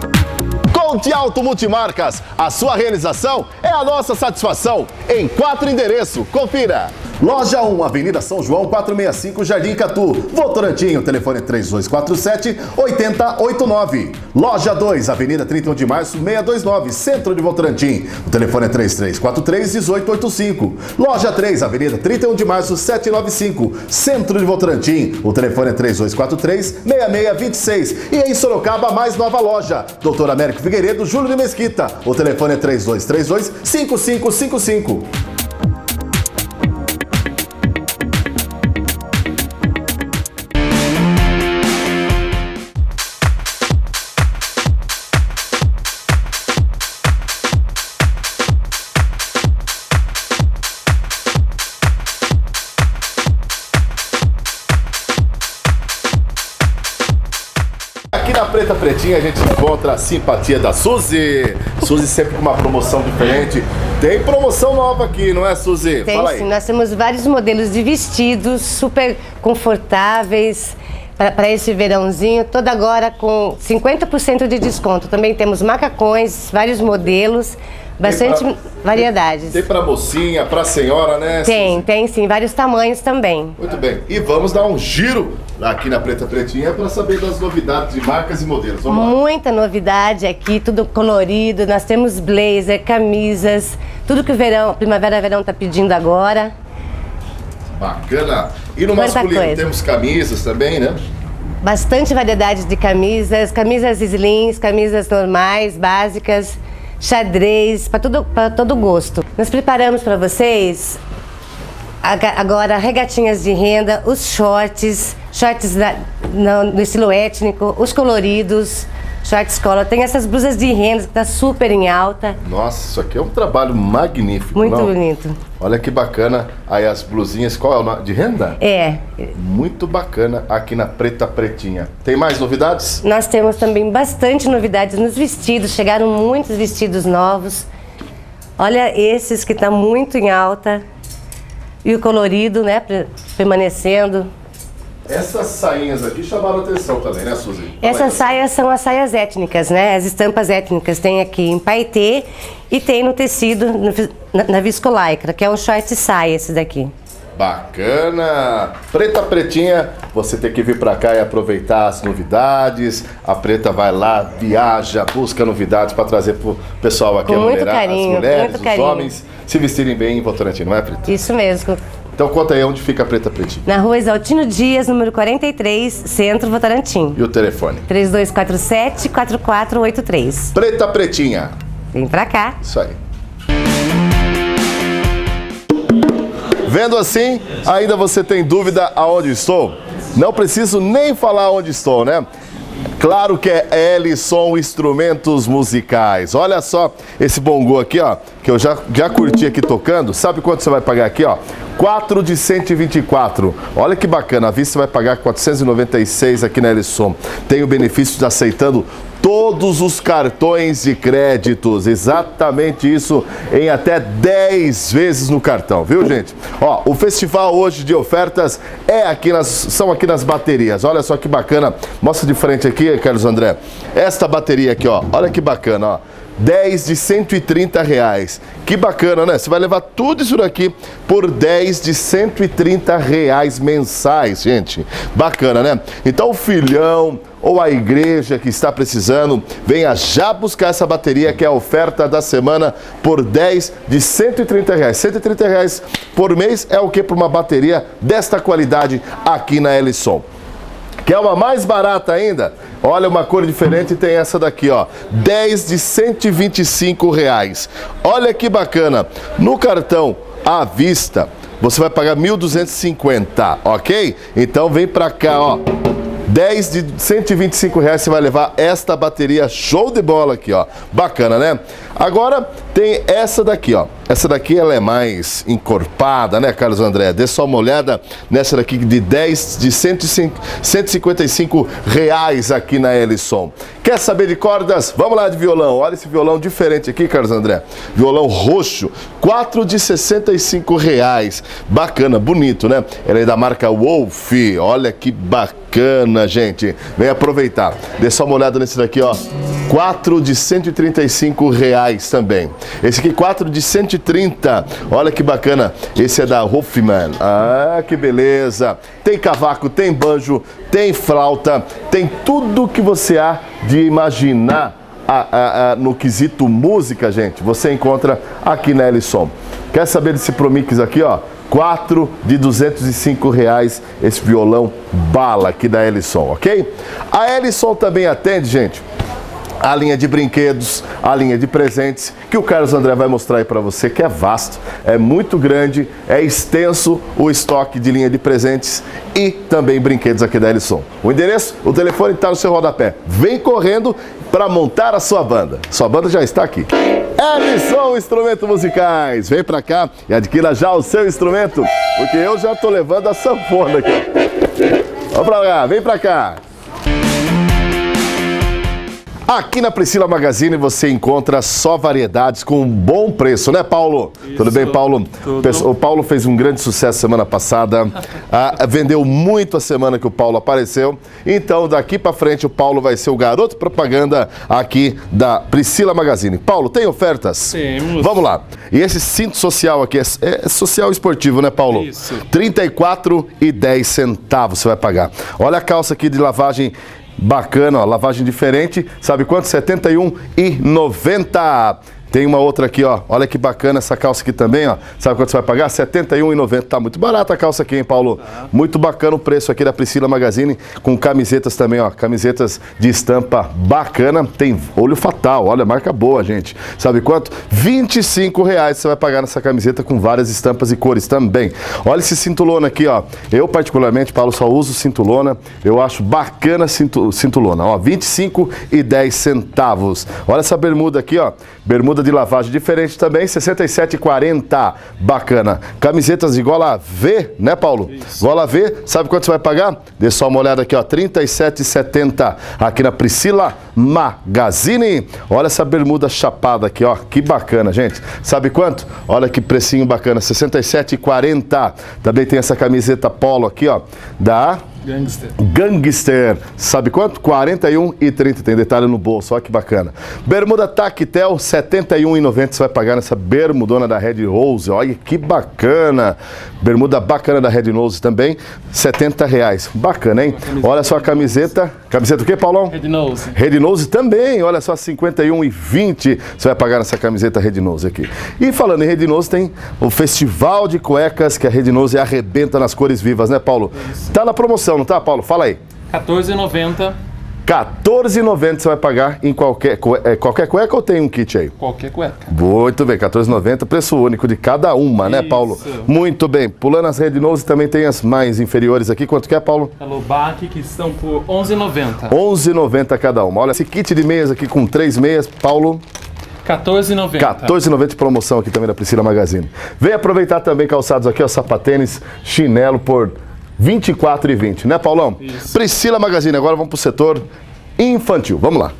Speaker 1: Conte Alto Multimarcas. A sua realização é a nossa satisfação. Em quatro endereços. Confira. Loja 1, Avenida São João, 465, Jardim Catu. Votorantim, o telefone 3247-8089. Loja 2, Avenida 31 de Março, 629, Centro de Votorantim. O telefone é 3343-1885. Loja 3, Avenida 31 de Março, 795, Centro de Votorantim. O telefone é 3243-6626. E em Sorocaba, mais nova loja. Doutor Américo Figueiredo, Júlio de Mesquita. O telefone é 3232-5555. A gente encontra a simpatia da Suzy. Suzy sempre com uma promoção diferente. Tem promoção nova aqui, não é, Suzy?
Speaker 7: Tem Fala aí. sim, nós temos vários modelos de vestidos super confortáveis para esse verãozinho, toda agora com 50% de desconto. Também temos macacões, vários modelos. Bastante
Speaker 1: pra-
Speaker 7: variedades.
Speaker 1: Tem pra mocinha, pra senhora, né?
Speaker 7: Tem, tem sim, vários tamanhos também.
Speaker 1: Muito bem. E vamos dar um giro aqui na Preta Pretinha para saber das novidades de marcas e modelos. Vamos lá.
Speaker 7: Muita novidade aqui, tudo colorido. Nós temos blazer, camisas, tudo que o verão, primavera, verão tá pedindo agora.
Speaker 1: Bacana. E no
Speaker 7: Muita
Speaker 1: masculino
Speaker 7: coisa.
Speaker 1: temos camisas também, né?
Speaker 7: Bastante variedade de camisas, camisas slims, camisas normais, básicas, xadrez, para todo, todo gosto. Nós preparamos para vocês agora regatinhas de renda, os shorts, shorts da- no, no estilo étnico, os coloridos, shorts color. Tem essas blusas de renda que tá super em alta,
Speaker 1: Nossa, isso aqui é um trabalho magnífico.
Speaker 7: muito
Speaker 1: não?
Speaker 7: bonito.
Speaker 1: Olha que bacana. Aí as blusinhas, qual é o nome? De renda?
Speaker 7: É,
Speaker 1: Muito bacana aqui na Preta Pretinha. Tem mais novidades?
Speaker 7: Nós temos também bastante novidades nos vestidos, chegaram muitos vestidos novos. Olha esses que tá muito em alta. E o colorido, né, permanecendo.
Speaker 1: Essas sainhas aqui chamaram atenção também, né, Suzy? Fala
Speaker 7: Essas
Speaker 1: aí.
Speaker 7: saias são as saias étnicas, né? As estampas étnicas tem aqui em paetê e tem no tecido, no na, na viscolaicra, que é um short saia esse daqui.
Speaker 1: Bacana! Preta Pretinha, você tem que vir pra cá e aproveitar as novidades. A Preta vai lá, viaja, busca novidades pra trazer pro pessoal aqui,
Speaker 7: Com
Speaker 1: a
Speaker 7: muito
Speaker 1: mulherada,
Speaker 7: carinho,
Speaker 1: as mulheres,
Speaker 7: muito
Speaker 1: os
Speaker 7: carinho.
Speaker 1: homens, se vestirem bem em Votorantim, não é, Preta?
Speaker 7: Isso mesmo.
Speaker 1: Então conta aí onde fica a Preta Pretinha.
Speaker 7: Na rua Exaltino Dias, número 43, Centro Votorantim.
Speaker 1: E o telefone?
Speaker 7: 3247-4483.
Speaker 1: Preta Pretinha.
Speaker 7: Vem pra cá.
Speaker 1: Isso aí. Vendo assim, ainda você tem dúvida aonde estou? Não preciso nem falar onde estou, né? Claro que é Ellison Instrumentos Musicais. Olha só esse bongo aqui, ó, que eu já, já curti aqui tocando. Sabe quanto você vai pagar aqui, ó? 4 de 124. Olha que bacana, a vista vai pagar 496 aqui na Ellison. Tem o benefício de aceitando todos os cartões de créditos. Exatamente isso em até 10 vezes no cartão, viu, gente? Ó, o festival hoje de ofertas é aqui nas são aqui nas baterias. Olha só que bacana. Mostra de frente aqui, Carlos André. Esta bateria aqui, ó. Olha que bacana, ó. 10 de 130 reais. Que bacana, né? Você vai levar tudo isso daqui por 10 de 130 reais mensais, gente. Bacana, né? Então, o filhão ou a igreja que está precisando, venha já buscar essa bateria que é a oferta da semana por 10 de 130 reais. 130 reais por mês é o que para uma bateria desta qualidade aqui na Ellison. Quer uma mais barata ainda? Olha, uma cor diferente tem essa daqui, ó. 10 de 125 reais. Olha que bacana. No cartão à vista, você vai pagar 1.250, ok? Então vem pra cá, ó. 10 de 125 reais você vai levar esta bateria show de bola aqui, ó. Bacana, né? Agora tem essa daqui, ó. Essa daqui ela é mais encorpada, né, Carlos André? Dê só uma olhada nessa daqui de 10 de 105, 155 reais aqui na Ellison. Quer saber de cordas? Vamos lá de violão. Olha esse violão diferente aqui, Carlos André. Violão roxo, 4 de 65 reais. Bacana, bonito, né? Ela é da marca Wolf. Olha que bacana, gente. Vem aproveitar. Dê só uma olhada nesse daqui, ó. 4 de 135 reais também. Esse aqui, 4 de 130. Olha que bacana. Esse é da Hoffman. Ah, que beleza. Tem cavaco, tem banjo, tem flauta, tem tudo que você há de imaginar a- no quesito música, gente. Você encontra aqui na Ellison. Quer saber desse Promix aqui, ó? 4 de 205 reais esse violão bala aqui da Ellison, ok? A Ellison também atende, gente, a linha de brinquedos, a linha de presentes, que o Carlos André vai mostrar aí para você, que é vasto, é muito grande, é extenso o estoque de linha de presentes e também brinquedos aqui da Ellison. O endereço, o telefone está no seu rodapé. Vem correndo para montar a sua banda. Sua banda já está aqui. Ellison Instrumentos Musicais. Vem para cá e adquira já o seu instrumento, porque eu já tô levando a sanfona aqui. Vamos para cá, vem para cá. Aqui na Priscila Magazine você encontra só variedades com um bom preço, né, Paulo?
Speaker 8: Isso,
Speaker 1: tudo bem, Paulo?
Speaker 8: tudo.
Speaker 1: O Paulo fez um grande sucesso semana passada. Ah, vendeu muito a semana que o Paulo apareceu. Então, daqui pra frente, o Paulo vai ser o garoto propaganda aqui da Priscila Magazine. Paulo, tem ofertas?
Speaker 8: Temos.
Speaker 1: Vamos lá. E esse cinto social aqui é, é social esportivo, né, Paulo?
Speaker 8: Isso.
Speaker 1: R$ 34,10 centavos você vai pagar. Olha a calça aqui de lavagem bacana, ó, lavagem diferente. Sabe quanto? R$ 71,90. Tem uma outra aqui, ó. Olha que bacana essa calça aqui também, ó. Sabe quanto você vai pagar? R$ 71,90. Tá muito barata a calça aqui, hein, Paulo? Muito bacana o preço aqui da Priscila Magazine, com camisetas também, ó. Camisetas de estampa bacana. Tem olho fatal, olha, marca boa, gente. Sabe quanto? 25 reais você vai pagar nessa camiseta com várias estampas e cores também. Olha esse cintulona aqui, ó. Eu, particularmente, Paulo, só uso cintulona. Eu acho bacana cintu, cintulona, ó. R$ 25 e 10 centavos. Olha essa bermuda aqui, ó. Bermuda de lavagem diferente também, R$ 67,40. Bacana. Camisetas de gola V, né, Paulo? Gola V, sabe quanto você vai pagar? Dê só uma olhada aqui, ó, R$ 37,70 aqui na Priscila Magazine. Olha essa bermuda chapada aqui, ó, que bacana, gente. Sabe quanto? Olha que precinho bacana, R$ 67,40. Também tem essa camiseta polo aqui, ó, da
Speaker 8: Gangster.
Speaker 1: Gangster, sabe quanto? 41 e 30, tem detalhe no bolso, olha que bacana. Bermuda Tactel, 71,90 você vai pagar nessa bermudona da Red Rose, olha que bacana. Bermuda bacana da Red Rose também, 70 reais, bacana, hein? Olha só a camiseta, camiseta o quê, Paulão?
Speaker 8: Red Nose.
Speaker 1: Red Nose também, olha só, 51 e 20 você vai pagar nessa camiseta Red Nose aqui. E falando em Red Nose, tem o festival de cuecas que a Red Nose arrebenta nas cores vivas, né, Paulo? Tá na promoção, não tá, Paulo? Fala aí.
Speaker 8: R$14,90.
Speaker 1: R$14,90 você vai pagar em qualquer, é, qualquer cueca ou tem um kit aí?
Speaker 8: Qualquer cueca.
Speaker 1: Muito bem, R$14,90, preço único de cada uma, né, Paulo?
Speaker 8: Isso.
Speaker 1: Muito bem. Pulando as Red Nose, também tem as mais inferiores aqui. Quanto que é, Paulo?
Speaker 8: Hello Back, que estão por R$11,90.
Speaker 1: R$11,90 cada uma. Olha, esse kit de meias aqui com três meias, Paulo,
Speaker 8: R$14,90.
Speaker 1: 14,90 de promoção aqui também da Priscila Magazine. Vem aproveitar também calçados aqui, ó, sapatênis, chinelo por R$ 24,20, né, Paulão?
Speaker 8: Isso.
Speaker 1: Priscila Magazine, agora vamos pro setor infantil. Vamos lá.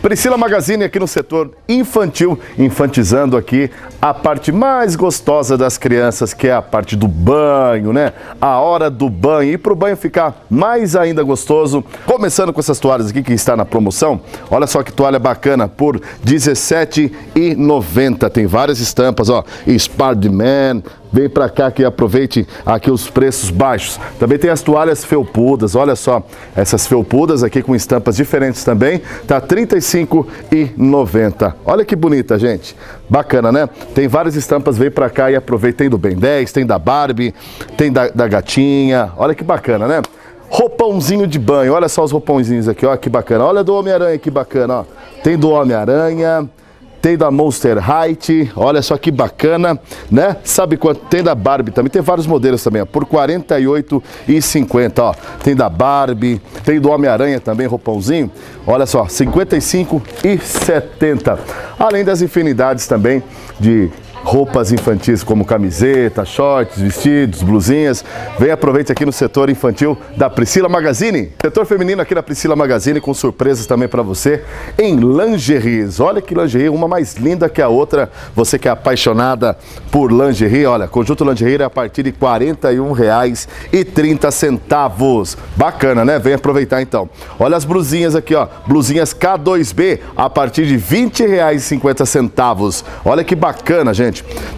Speaker 1: Priscila Magazine aqui no setor infantil, infantizando aqui a parte mais gostosa das crianças, que é a parte do banho, né? A hora do banho. E para o banho ficar mais ainda gostoso, começando com essas toalhas aqui que está na promoção. Olha só que toalha bacana, por R$ 17,90. Tem várias estampas, ó. Spider-Man, Vem pra cá que aproveite aqui os preços baixos. Também tem as toalhas felpudas, olha só, essas felpudas aqui com estampas diferentes também, tá R$ 35,90. Olha que bonita, gente. Bacana, né? Tem várias estampas, vem pra cá e aproveita. Tem do Ben 10, tem da Barbie, tem da, da gatinha. Olha que bacana, né? Roupãozinho de banho, olha só os roupãozinhos aqui, ó, que bacana. Olha do Homem-Aranha, que bacana, ó. Tem do Homem-Aranha, tem da Monster Height, olha só que bacana, né? Sabe quanto? Tem da Barbie também, tem vários modelos também, ó, por R$ 48,50, ó. Tem da Barbie, tem do Homem-Aranha também, roupãozinho. Olha só, R$ 55,70. Além das infinidades também de roupas infantis como camiseta, shorts, vestidos, blusinhas. Vem aproveite aqui no setor infantil da Priscila Magazine. Setor feminino aqui da Priscila Magazine com surpresas também para você em lingeries. Olha que lingerie, uma mais linda que a outra. Você que é apaixonada por lingerie, olha, conjunto lingerie é a partir de R$ 41,30. Bacana, né? Vem aproveitar então. Olha as blusinhas aqui, ó. Blusinhas K2B a partir de R$ 20,50. Olha que bacana, gente.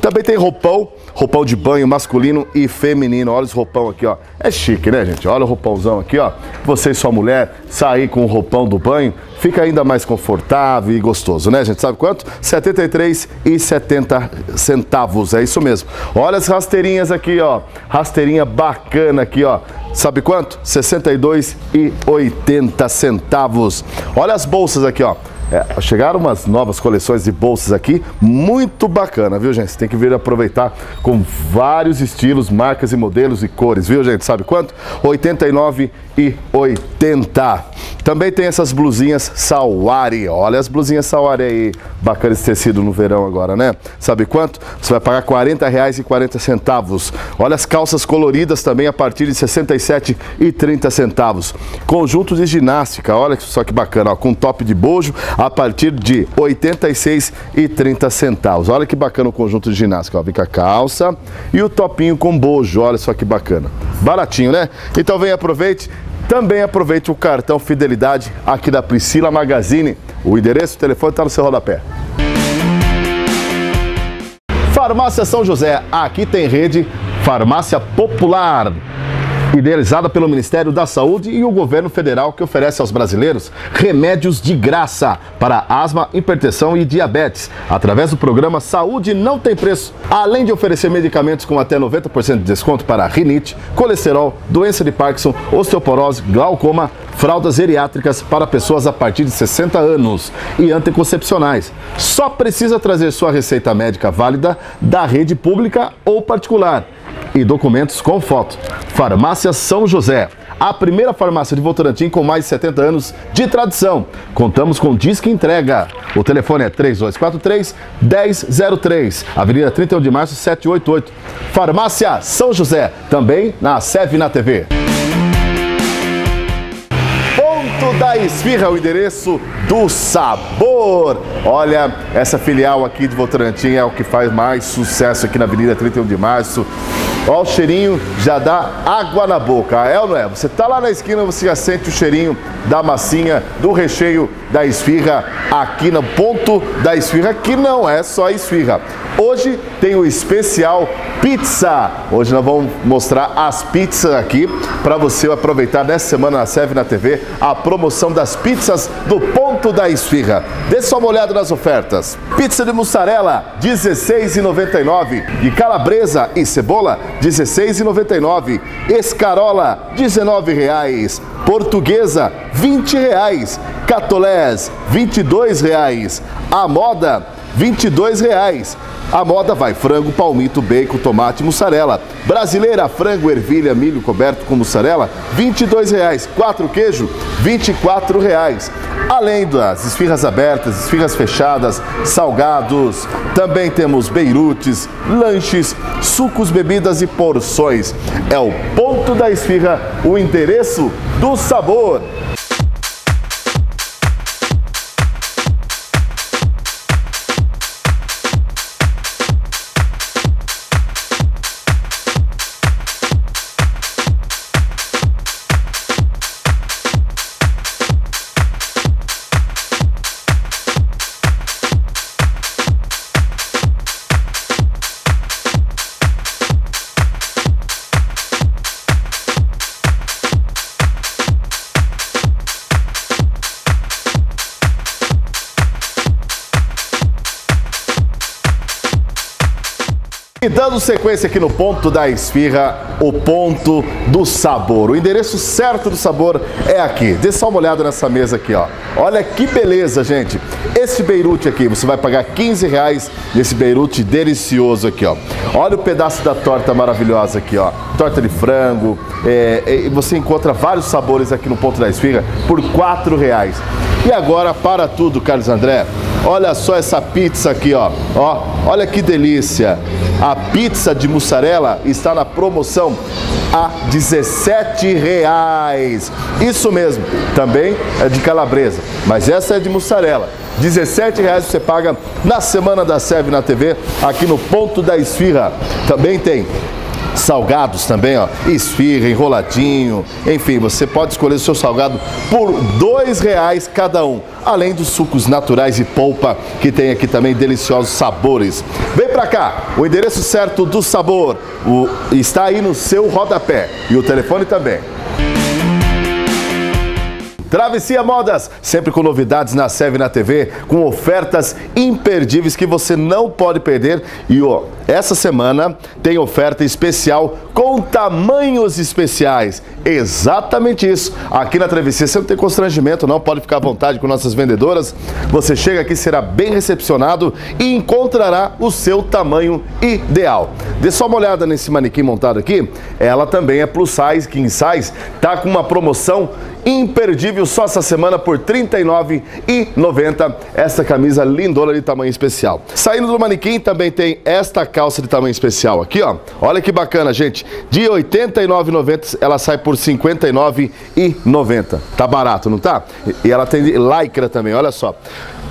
Speaker 1: Também tem roupão, roupão de banho masculino e feminino. Olha os roupão aqui, ó. É chique, né, gente? Olha o roupãozão aqui, ó. Você e sua mulher sair com o roupão do banho, fica ainda mais confortável e gostoso, né, gente? Sabe quanto? R$ 73,70 centavos. É isso mesmo. Olha as rasteirinhas aqui, ó. Rasteirinha bacana aqui, ó. Sabe quanto? R$ 62,80 centavos. Olha as bolsas aqui, ó. É, chegaram umas novas coleções de bolsas aqui, muito bacana, viu, gente? Você tem que vir aproveitar com vários estilos, marcas e modelos e cores, viu, gente? Sabe quanto? R$ 89,80. Também tem essas blusinhas Sawari. Olha as blusinhas Sawari aí. Bacana esse tecido no verão agora, né? Sabe quanto? Você vai pagar R$ 40,40. Olha as calças coloridas também a partir de R$ 67,30. Conjunto de ginástica, olha só que bacana, ó, com top de bojo a partir de R$ 86,30. Olha que bacana o conjunto de ginástica, ó. Vem com a calça e o topinho com bojo, olha só que bacana. Baratinho, né? Então vem aproveite. Também aproveite o cartão Fidelidade aqui da Priscila Magazine. O endereço, o telefone está no seu rodapé. Farmácia São José, aqui tem rede Farmácia Popular idealizada pelo Ministério da Saúde e o governo federal que oferece aos brasileiros remédios de graça para asma, hipertensão e diabetes, através do programa Saúde Não Tem Preço, além de oferecer medicamentos com até 90% de desconto para rinite, colesterol, doença de Parkinson, osteoporose, glaucoma, fraldas geriátricas para pessoas a partir de 60 anos e anticoncepcionais. Só precisa trazer sua receita médica válida da rede pública ou particular e documentos com foto. Farmácia São José, a primeira farmácia de Votorantim com mais de 70 anos de tradição. Contamos com Disque Entrega. O telefone é 3243 1003, Avenida 31 de Março 788. Farmácia São José, também na SEV na TV. Ponto da Esfirra, o endereço do sabor. Olha, essa filial aqui de Votorantim é o que faz mais sucesso aqui na Avenida 31 de Março. Ó, o cheirinho já dá água na boca, é ou não é? Você tá lá na esquina, você já sente o cheirinho da massinha, do recheio da esfirra aqui no ponto da esfirra, que não é só esfirra. Hoje tem o especial pizza. Hoje nós vamos mostrar as pizzas aqui para você aproveitar nessa semana na Serve na TV a promoção das pizzas do ponto da esfirra. Dê só uma olhada nas ofertas. Pizza de mussarela, R$ 16,99. De calabresa e cebola, 16,99. Escarola, R$ 19,00. Portuguesa, R$ 20,00. Catolés, R$ 22,00. A moda, R$ 22,00. A moda vai frango, palmito, bacon, tomate, mussarela. Brasileira, frango, ervilha, milho coberto com mussarela, R$ 22,00. Quatro queijo, R$ 24,00. Além das esfirras abertas, esfirras fechadas, salgados, também temos beirutes, lanches, sucos, bebidas e porções. É o ponto da esfirra, o endereço do sabor. E dando sequência aqui no ponto da esfirra, o ponto do sabor. O endereço certo do sabor é aqui. Dê só uma olhada nessa mesa aqui, ó. Olha que beleza, gente. Esse beirute aqui, você vai pagar 15 reais nesse beirute delicioso aqui, ó. Olha o pedaço da torta maravilhosa aqui, ó. Torta de frango. É, é, você encontra vários sabores aqui no ponto da esfirra por 4 reais. E agora, para tudo, Carlos André, olha só essa pizza aqui, ó. ó olha que delícia. A pizza de mussarela está na promoção a 17 reais. Isso mesmo, também é de calabresa, mas essa é de mussarela. 17 reais você paga na semana da Serve na TV, aqui no Ponto da Esfirra. Também tem salgados também, ó, esfirra, enroladinho, enfim, você pode escolher o seu salgado por dois reais cada um, além dos sucos naturais e polpa que tem aqui também deliciosos sabores. Vem pra cá, o endereço certo do sabor. O, está aí no seu rodapé. E o telefone também. Travessia Modas, sempre com novidades na Seve na TV, com ofertas imperdíveis que você não pode perder. E ó, essa semana tem oferta especial com tamanhos especiais. Exatamente isso. Aqui na Travessia você não tem constrangimento, não pode ficar à vontade com nossas vendedoras. Você chega aqui, será bem recepcionado e encontrará o seu tamanho ideal. Dê só uma olhada nesse manequim montado aqui. Ela também é plus size, king size, tá com uma promoção imperdível só essa semana por R$ 39,90. Essa camisa lindona de tamanho especial. Saindo do manequim também tem esta calça de tamanho especial aqui, ó. Olha que bacana, gente. De R$ 89,90 ela sai por R$ 59,90. Tá barato, não tá? E ela tem lycra também, olha só.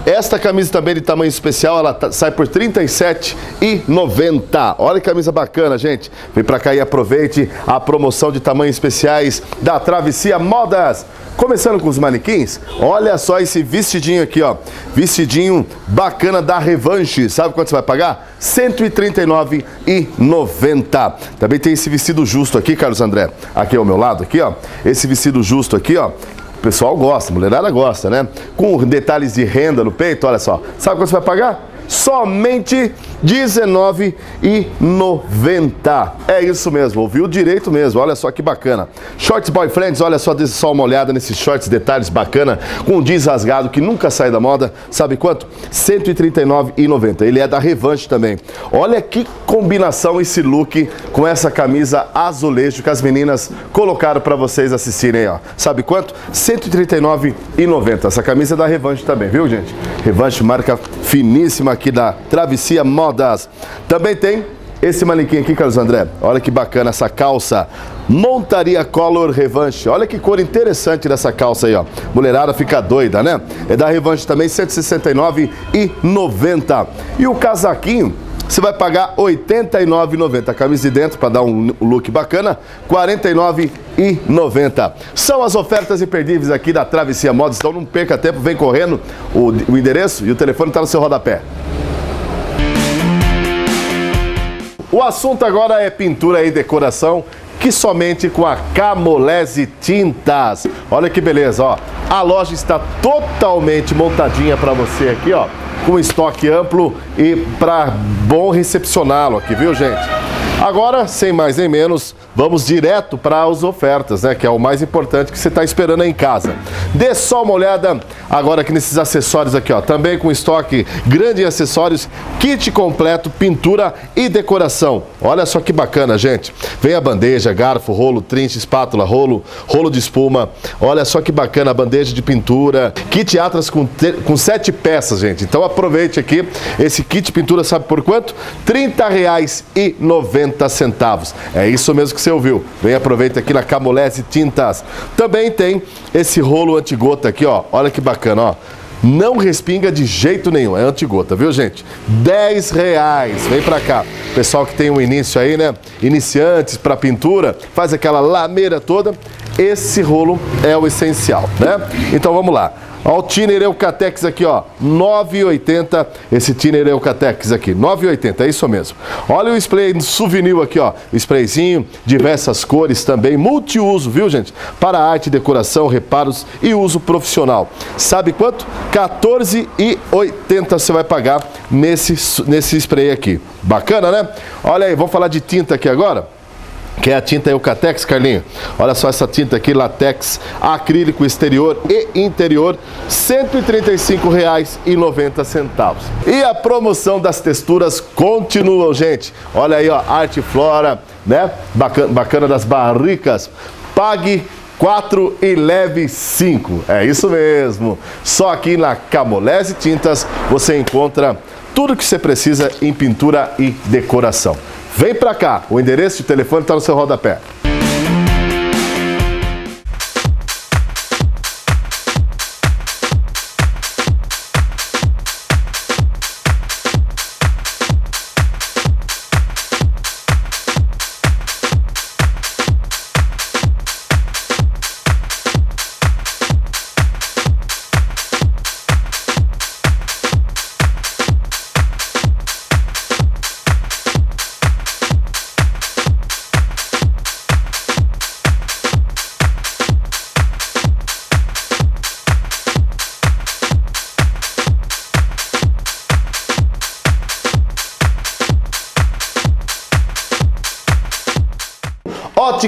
Speaker 1: Esta camisa também de tamanho especial, ela tá, sai por R$ 37,90. Olha que camisa bacana, gente. Vem pra cá e aproveite a promoção de tamanhos especiais da Travessia Modas. Começando com os manequins, olha só esse vestidinho aqui, ó. Vestidinho bacana da Revanche. Sabe quanto você vai pagar? R$ 139,90. Também tem esse vestido justo aqui, Carlos André. Aqui ao meu lado, aqui, ó. Esse vestido justo aqui, ó. O pessoal gosta, mulherada gosta, né? Com detalhes de renda no peito, olha só. Sabe quanto você vai pagar? Somente R$19,90. É isso mesmo, ouviu direito mesmo. Olha só que bacana. Shorts Boyfriends, olha só, dê só uma olhada nesses shorts, detalhes bacana, com um jeans rasgado que nunca sai da moda. Sabe quanto? R$139,90. Ele é da Revanche também. Olha que combinação esse look com essa camisa azulejo que as meninas colocaram para vocês assistirem, ó. Sabe quanto? R$139,90. Essa camisa é da Revanche também, viu, gente? Revanche, marca finíssima aqui da Travessia Modas. Também tem esse manequim aqui, Carlos André. Olha que bacana essa calça. Montaria Color Revanche. Olha que cor interessante dessa calça aí, ó. Mulherada fica doida, né? É da Revanche também, R$ 169,90. E o casaquinho você vai pagar R$ 89,90. A camisa de dentro para dar um look bacana, R$ 49,90. São as ofertas imperdíveis aqui da Travessia Modas. Então não perca tempo, vem correndo. O, o endereço e o telefone está no seu rodapé. O assunto agora é pintura e decoração que somente com a Camolese Tintas. Olha que beleza, ó. A loja está totalmente montadinha para você aqui, ó, com estoque amplo e para bom recepcioná-lo aqui, viu, gente? Agora, sem mais nem menos, vamos direto para as ofertas, né? Que é o mais importante que você está esperando aí em casa. Dê só uma olhada agora aqui nesses acessórios aqui, ó. Também com estoque grande em acessórios, kit completo, pintura e decoração. Olha só que bacana, gente. Vem a bandeja, garfo, rolo, trinche, espátula, rolo, rolo de espuma. Olha só que bacana a bandeja de pintura. Kit Atlas com, com sete peças, gente. Então aproveite aqui esse kit pintura, sabe por quanto? R$ 30,90 centavos. É isso mesmo que você ouviu. Vem aproveita aqui na Camolese Tintas. Também tem esse rolo antigota aqui, ó. Olha que bacana, ó. Não respinga de jeito nenhum, é antigota, viu gente? 10 reais, vem pra cá. Pessoal que tem um início aí, né? Iniciantes para pintura, faz aquela lameira toda. Esse rolo é o essencial, né? Então vamos lá. Olha o Tiner Eucatex aqui, ó, 9,80. Esse Tiner Eucatex aqui, 9,80, é isso mesmo. Olha o spray souvenir aqui, ó, sprayzinho, diversas cores também, multiuso, viu, gente? Para arte, decoração, reparos e uso profissional. Sabe quanto? 14,80 você vai pagar nesse, nesse spray aqui. Bacana, né? Olha aí, vamos falar de tinta aqui agora? Que é a tinta Eucatex, Carlinho. Olha só essa tinta aqui, latex, acrílico exterior e interior, R$ 135,90. E a promoção das texturas continua, gente. Olha aí, ó, Arte Flora, né? Bacana, bacana das barricas. Pague 4 e leve 5. É isso mesmo. Só aqui na Camolese Tintas você encontra tudo que você precisa em pintura e decoração. Vem pra cá, o endereço de telefone está no seu rodapé.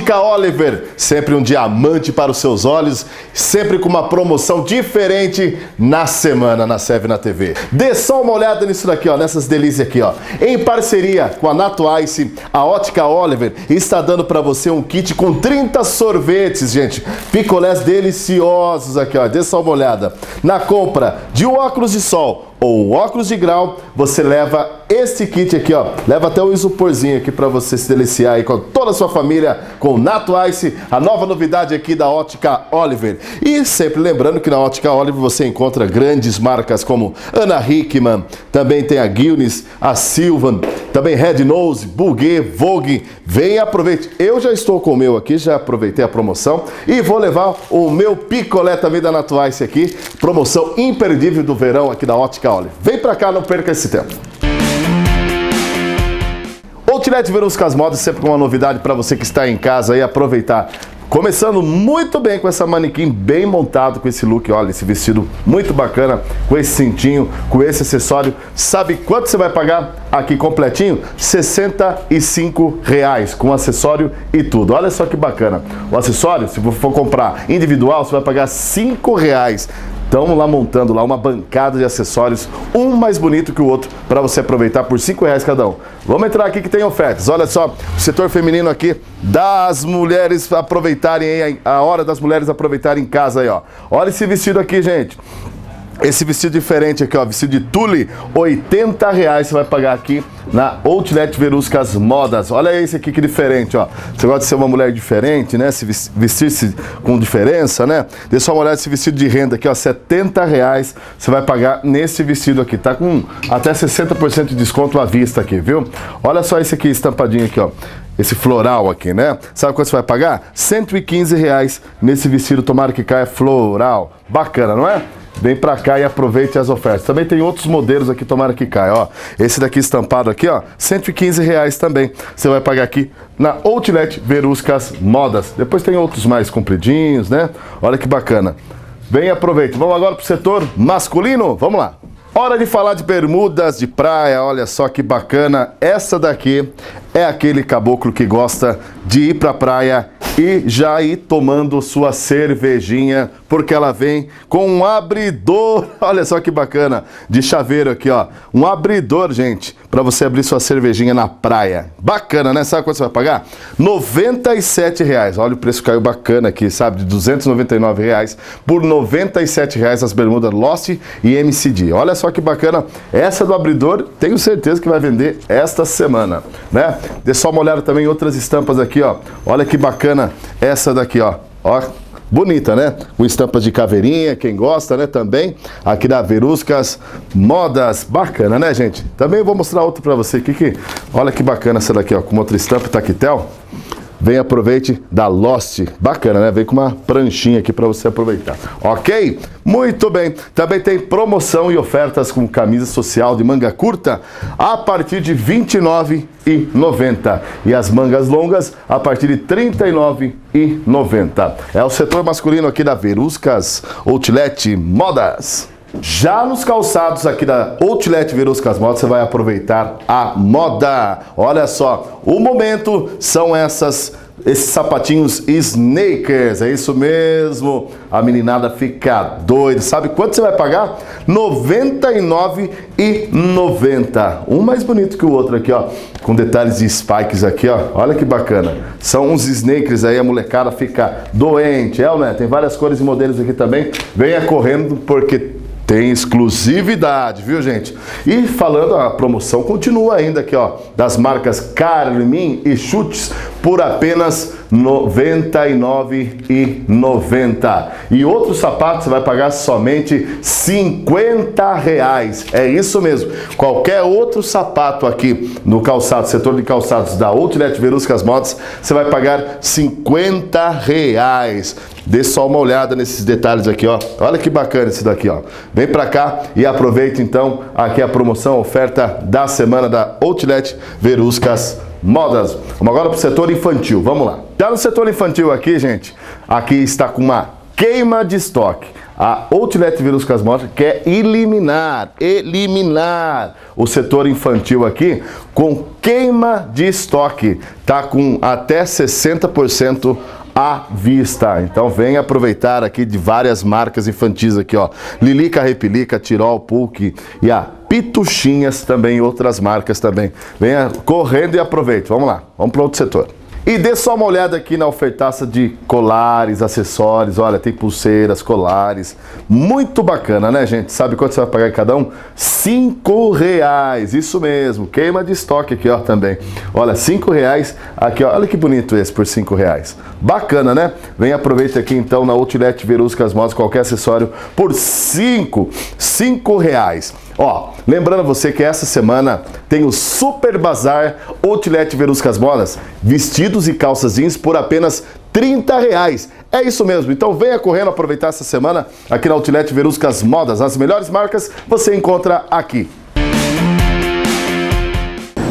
Speaker 1: Ótica Oliver, sempre um diamante para os seus olhos, sempre com uma promoção diferente na semana na Seve na TV. Dê só uma olhada nisso daqui, ó, nessas delícias aqui, ó. Em parceria com a Nato Ice, a Ótica Oliver está dando para você um kit com 30 sorvetes, gente. Picolés deliciosos aqui, ó. Dê só uma olhada. Na compra de um óculos de sol ou óculos de grau, você leva este kit aqui, ó. Leva até o isoporzinho aqui para você se deliciar aí com toda a sua família com Nato Ice, a nova novidade aqui da Ótica Oliver. E sempre lembrando que na Ótica Oliver você encontra grandes marcas como Ana Hickman, também tem a Guinness, a Silvan, também Red Nose, Bouguet, Vogue. Vem aproveite. Eu já estou com o meu aqui, já aproveitei a promoção e vou levar o meu picolé também da Nato Ice aqui. Promoção imperdível do verão aqui da Ótica Vem pra cá, não perca esse tempo. Outlet Veruscas Modas sempre com uma novidade para você que está em casa e aproveitar. Começando muito bem com essa manequim bem montado com esse look, olha, esse vestido muito bacana, com esse cintinho, com esse acessório. Sabe quanto você vai pagar aqui completinho? 65 reais, com acessório e tudo. Olha só que bacana. O acessório, se for comprar individual, você vai pagar 5 reais. Estamos lá montando lá uma bancada de acessórios, um mais bonito que o outro, para você aproveitar por 5 reais cada um. Vamos entrar aqui que tem ofertas. Olha só, o setor feminino aqui, das mulheres aproveitarem a hora das mulheres aproveitarem em casa aí, ó. Olha esse vestido aqui, gente. Esse vestido diferente aqui, ó, vestido de tule, 80 reais você vai pagar aqui na Outlet Veruscas Modas. Olha esse aqui que diferente, ó. Você gosta de ser uma mulher diferente, né? Se vestir-se com diferença, né? Dê só uma olhada nesse vestido de renda aqui, ó, 70 reais você vai pagar nesse vestido aqui. Tá com até 60% de desconto à vista aqui, viu? Olha só esse aqui estampadinho aqui, ó esse floral aqui, né? Sabe quanto você vai pagar? 115 reais nesse vestido, tomara que caia floral. Bacana, não é? Vem pra cá e aproveite as ofertas. Também tem outros modelos aqui, tomara que caia, ó. Esse daqui estampado aqui, ó, 115 reais também. Você vai pagar aqui na Outlet Veruscas Modas. Depois tem outros mais compridinhos, né? Olha que bacana. Vem aproveite. Vamos agora pro setor masculino? Vamos lá. Hora de falar de bermudas de praia, olha só que bacana. Essa daqui é aquele caboclo que gosta de ir pra praia e já ir tomando sua cervejinha, porque ela vem com um abridor, (laughs) olha só que bacana, de chaveiro aqui, ó. Um abridor, gente, para você abrir sua cervejinha na praia. Bacana, né? Sabe quanto você vai pagar? 97 reais. Olha, o preço caiu bacana aqui, sabe? De 299 reais por 97 reais as bermudas Lost e MCD. Olha só que bacana. Essa do abridor, tenho certeza que vai vender esta semana, né? Dê só uma olhada também em outras estampas aqui, ó. Olha que bacana essa daqui, ó. Ó, bonita, né? Com estampas de caveirinha, quem gosta, né? Também aqui da Veruscas Modas, bacana, né, gente? Também vou mostrar outra para você aqui que, olha que bacana essa daqui, ó, com outra estampa taquetel. Vem aproveite da Lost. Bacana, né? Vem com uma pranchinha aqui para você aproveitar. Ok? Muito bem. Também tem promoção e ofertas com camisa social de manga curta a partir de R$ 29,90 e as mangas longas a partir de R$ 39,90. É o setor masculino aqui da Veruscas Outlet Modas. Já nos calçados aqui da Outlet Veruscas Modas, você vai aproveitar a moda. Olha só, o momento são essas esses sapatinhos sneakers, é isso mesmo. A meninada fica doida. Sabe quanto você vai pagar? R$ 99,90. Um mais bonito que o outro aqui, ó, com detalhes de spikes aqui, ó. Olha que bacana. São uns sneakers aí, a molecada fica doente, é, né? Tem várias cores e modelos aqui também. Venha correndo porque tem exclusividade, viu, gente? E falando, a promoção continua ainda aqui, ó, das marcas Carmin e Chutes por apenas R$ 99,90. E outros sapatos você vai pagar somente 50 reais. É isso mesmo. Qualquer outro sapato aqui no calçado, setor de calçados da Outlet Veruscas Modas, você vai pagar 50 reais. Dê só uma olhada nesses detalhes aqui, ó. Olha que bacana esse daqui, ó. Vem pra cá e aproveita então aqui a promoção, a oferta da semana da Outlet Veruscas Modas. Vamos agora pro setor infantil, vamos lá. Já no setor infantil aqui, gente, aqui está com uma queima de estoque. A Outlet Veruscas Mota quer eliminar, eliminar o setor infantil aqui com queima de estoque. Tá com até 60% à vista. Então vem aproveitar aqui de várias marcas infantis aqui, ó. Lilica Repelica, Tirol, Pulque e a Pituchinhas também, outras marcas também. Venha correndo e aproveite. Vamos lá, vamos para outro setor. E dê só uma olhada aqui na ofertaça de colares, acessórios. Olha, tem pulseiras, colares. Muito bacana, né, gente? Sabe quanto você vai pagar em cada um? Cinco reais. Isso mesmo. Queima de estoque aqui, ó, também. Olha, cinco reais. Aqui, ó. Olha que bonito esse por cinco reais. Bacana, né? Vem aproveita aqui então na Outlet Veruscas Modas, qualquer acessório por cinco. Cinco reais. Ó, lembrando você que essa semana tem o Super Bazar Outlet Veruscas Modas, vestidos e calças jeans por apenas 30 reais. É isso mesmo, então venha correndo aproveitar essa semana aqui na Outlet Veruscas Modas. As melhores marcas você encontra aqui.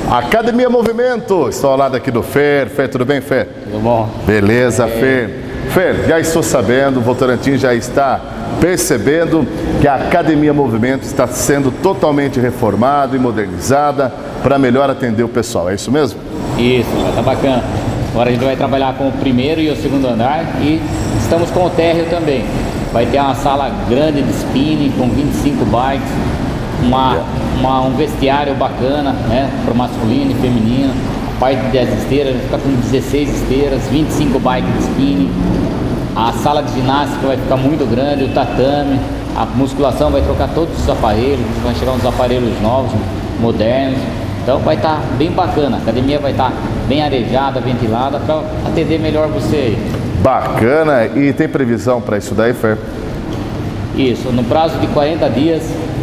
Speaker 1: Academia Movimento, estou ao lado aqui do Fer. Fer, tudo bem, Fer?
Speaker 9: Tudo bom.
Speaker 1: Beleza, Fer. Fer, já estou sabendo, o Votorantim já está percebendo que a Academia Movimento está sendo totalmente reformada e modernizada para melhor atender o pessoal. É isso mesmo?
Speaker 9: Isso, tá bacana. Agora a gente vai trabalhar com o primeiro e o segundo andar e estamos com o térreo também. Vai ter uma sala grande de spinning com 25 bikes, uma, uma- um vestiário bacana, né, para masculino e feminino. Parte das esteiras vai ficar com 16 esteiras, 25 bikes de spinning. A sala de ginástica vai ficar muito grande, o tatame, a musculação vai trocar todos os aparelhos, vai chegar uns aparelhos novos, modernos. Então vai estar bem bacana, a academia vai estar bem arejada, ventilada para atender melhor você aí.
Speaker 1: Bacana. E tem previsão para isso daí, Fer?
Speaker 9: Isso, no prazo de 40 dias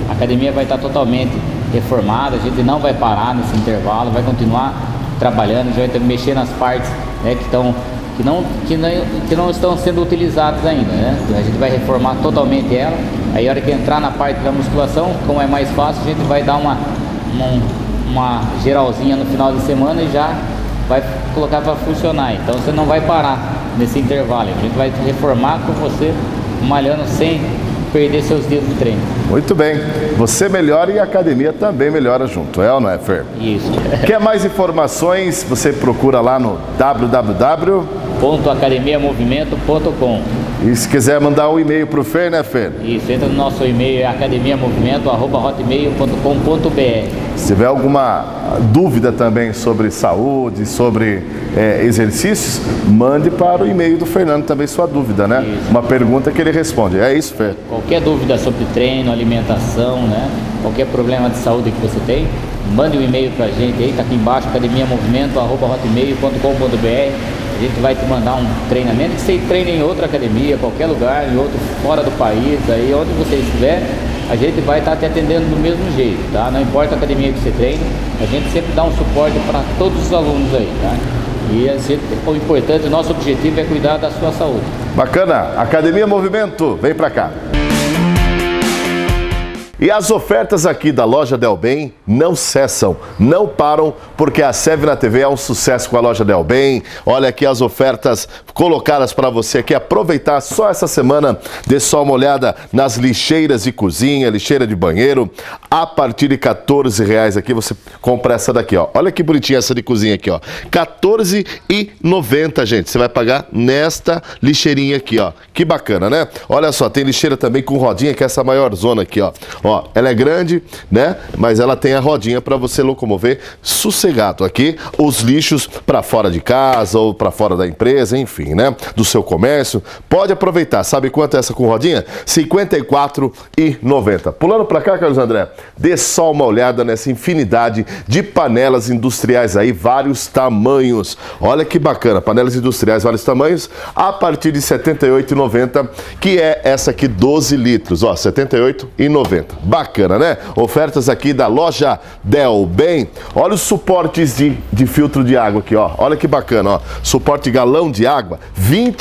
Speaker 9: a academia vai estar totalmente reformada, a gente não vai parar nesse intervalo, vai continuar trabalhando, a gente vai ter que mexer nas partes né, que, estão, que, não, que, não, que não estão sendo utilizadas ainda. Né? A gente vai reformar totalmente ela, aí a hora que entrar na parte da musculação, como é mais fácil, a gente vai dar uma, uma, uma geralzinha no final de semana e já vai colocar para funcionar. Então você não vai parar nesse intervalo, a gente vai reformar com você malhando sem perder seus dias de treino.
Speaker 1: Muito bem. Você melhora e a academia também melhora junto, é ou não é, Fer?
Speaker 9: Isso. (laughs)
Speaker 1: Quer mais informações? Você procura lá no www. E se quiser mandar um e-mail pro Fer, né, Fer?
Speaker 9: Isso, entra no nosso e-mail, é academiamovimento.hotmail.com.br
Speaker 1: Se tiver alguma dúvida também sobre saúde, sobre é, exercícios, mande para o e-mail do Fernando também sua dúvida, né?
Speaker 9: Isso.
Speaker 1: Uma pergunta que ele responde. É isso, Fer?
Speaker 9: Qualquer dúvida sobre treino, alimentação, né? Qualquer problema de saúde que você tem, mande um e-mail pra gente aí, tá aqui embaixo, academiamovimento.hotmail.com.br A gente vai te mandar um treinamento que você treine em outra academia, qualquer lugar, em outro, fora do país, aí onde você estiver, a gente vai estar te atendendo do mesmo jeito, tá? Não importa a academia que você treine, a gente sempre dá um suporte para todos os alunos aí, tá? E a gente, o importante, o nosso objetivo é cuidar da sua saúde.
Speaker 1: Bacana. Academia Movimento, vem pra cá. E as ofertas aqui da loja Del Bem não cessam, não param, porque a Seve na TV é um sucesso com a loja Del Bem. Olha aqui as ofertas colocadas para você aqui aproveitar só essa semana. Dê só uma olhada nas lixeiras de cozinha, lixeira de banheiro. A partir de 14 reais aqui você compra essa daqui, ó. Olha que bonitinha essa de cozinha aqui, ó. 14,90, gente. Você vai pagar nesta lixeirinha aqui, ó. Que bacana, né? Olha só, tem lixeira também com rodinha, que é essa maior zona aqui, ó. Ó, ela é grande, né? Mas ela tem a rodinha para você locomover sossegado aqui os lixos para fora de casa ou para fora da empresa, enfim, né? Do seu comércio. Pode aproveitar. Sabe quanto é essa com rodinha? R$ 54,90. Pulando para cá, Carlos André, dê só uma olhada nessa infinidade de panelas industriais aí, vários tamanhos. Olha que bacana, panelas industriais, vários tamanhos, a partir de R$ 78,90, que é essa aqui 12 litros, ó, R$ 78,90. Bacana, né? Ofertas aqui da loja Del Bem. Olha os suportes de, de filtro de água aqui, ó. Olha que bacana, ó. Suporte galão de água, R$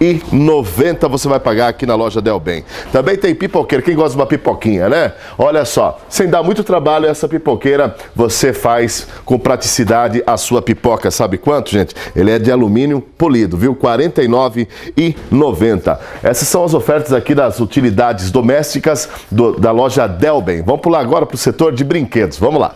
Speaker 1: 27,90 você vai pagar aqui na loja Del Bem. Também tem pipoqueira, quem gosta de uma pipoquinha, né? Olha só, sem dar muito trabalho essa pipoqueira, você faz com praticidade a sua pipoca. Sabe quanto, gente? Ele é de alumínio polido, viu? R$ 49,90. Essas são as ofertas aqui das utilidades domésticas do- da loja Delben. Vamos pular agora para o setor de brinquedos. Vamos lá.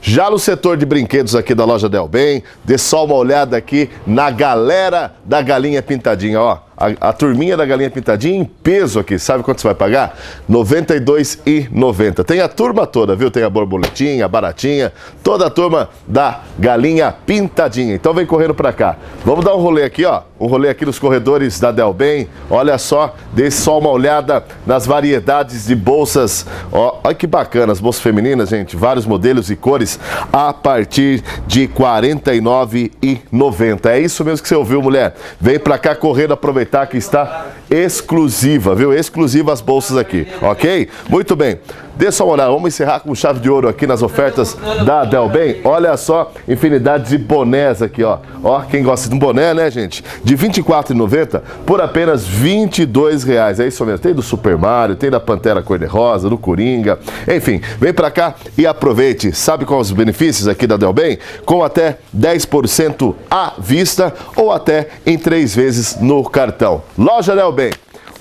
Speaker 1: Já no setor de brinquedos aqui da loja Del Bem, dê só uma olhada aqui na galera da galinha pintadinha, ó. A, a turminha da galinha pintadinha em peso aqui, sabe quanto você vai pagar? R$ 92,90. Tem a turma toda, viu? Tem a borboletinha, a baratinha, toda a turma da galinha pintadinha. Então vem correndo pra cá. Vamos dar um rolê aqui, ó. Um rolê aqui nos corredores da Del Bem. Olha só, dê só uma olhada nas variedades de bolsas. Ó, olha que bacana, as bolsas femininas, gente. Vários modelos e cores a partir de R$ 49,90. É isso mesmo que você ouviu, mulher. Vem pra cá correndo aproveitar que está exclusiva, viu? Exclusiva as bolsas aqui, ok? Muito bem. Dê só uma olhada, vamos encerrar com chave de ouro aqui nas ofertas da Del Bem. Olha só, infinidade de bonés aqui, ó. Ó, quem gosta de um boné, né, gente? De R$ 24,90 por apenas 22 reais. É isso mesmo. Tem do Super Mario, tem da Pantera Cor-de-Rosa, do Coringa. Enfim, vem pra cá e aproveite. Sabe quais os benefícios aqui da Del Bem? Com até 10% à vista ou até em três vezes no cartão. Loja Del Bem.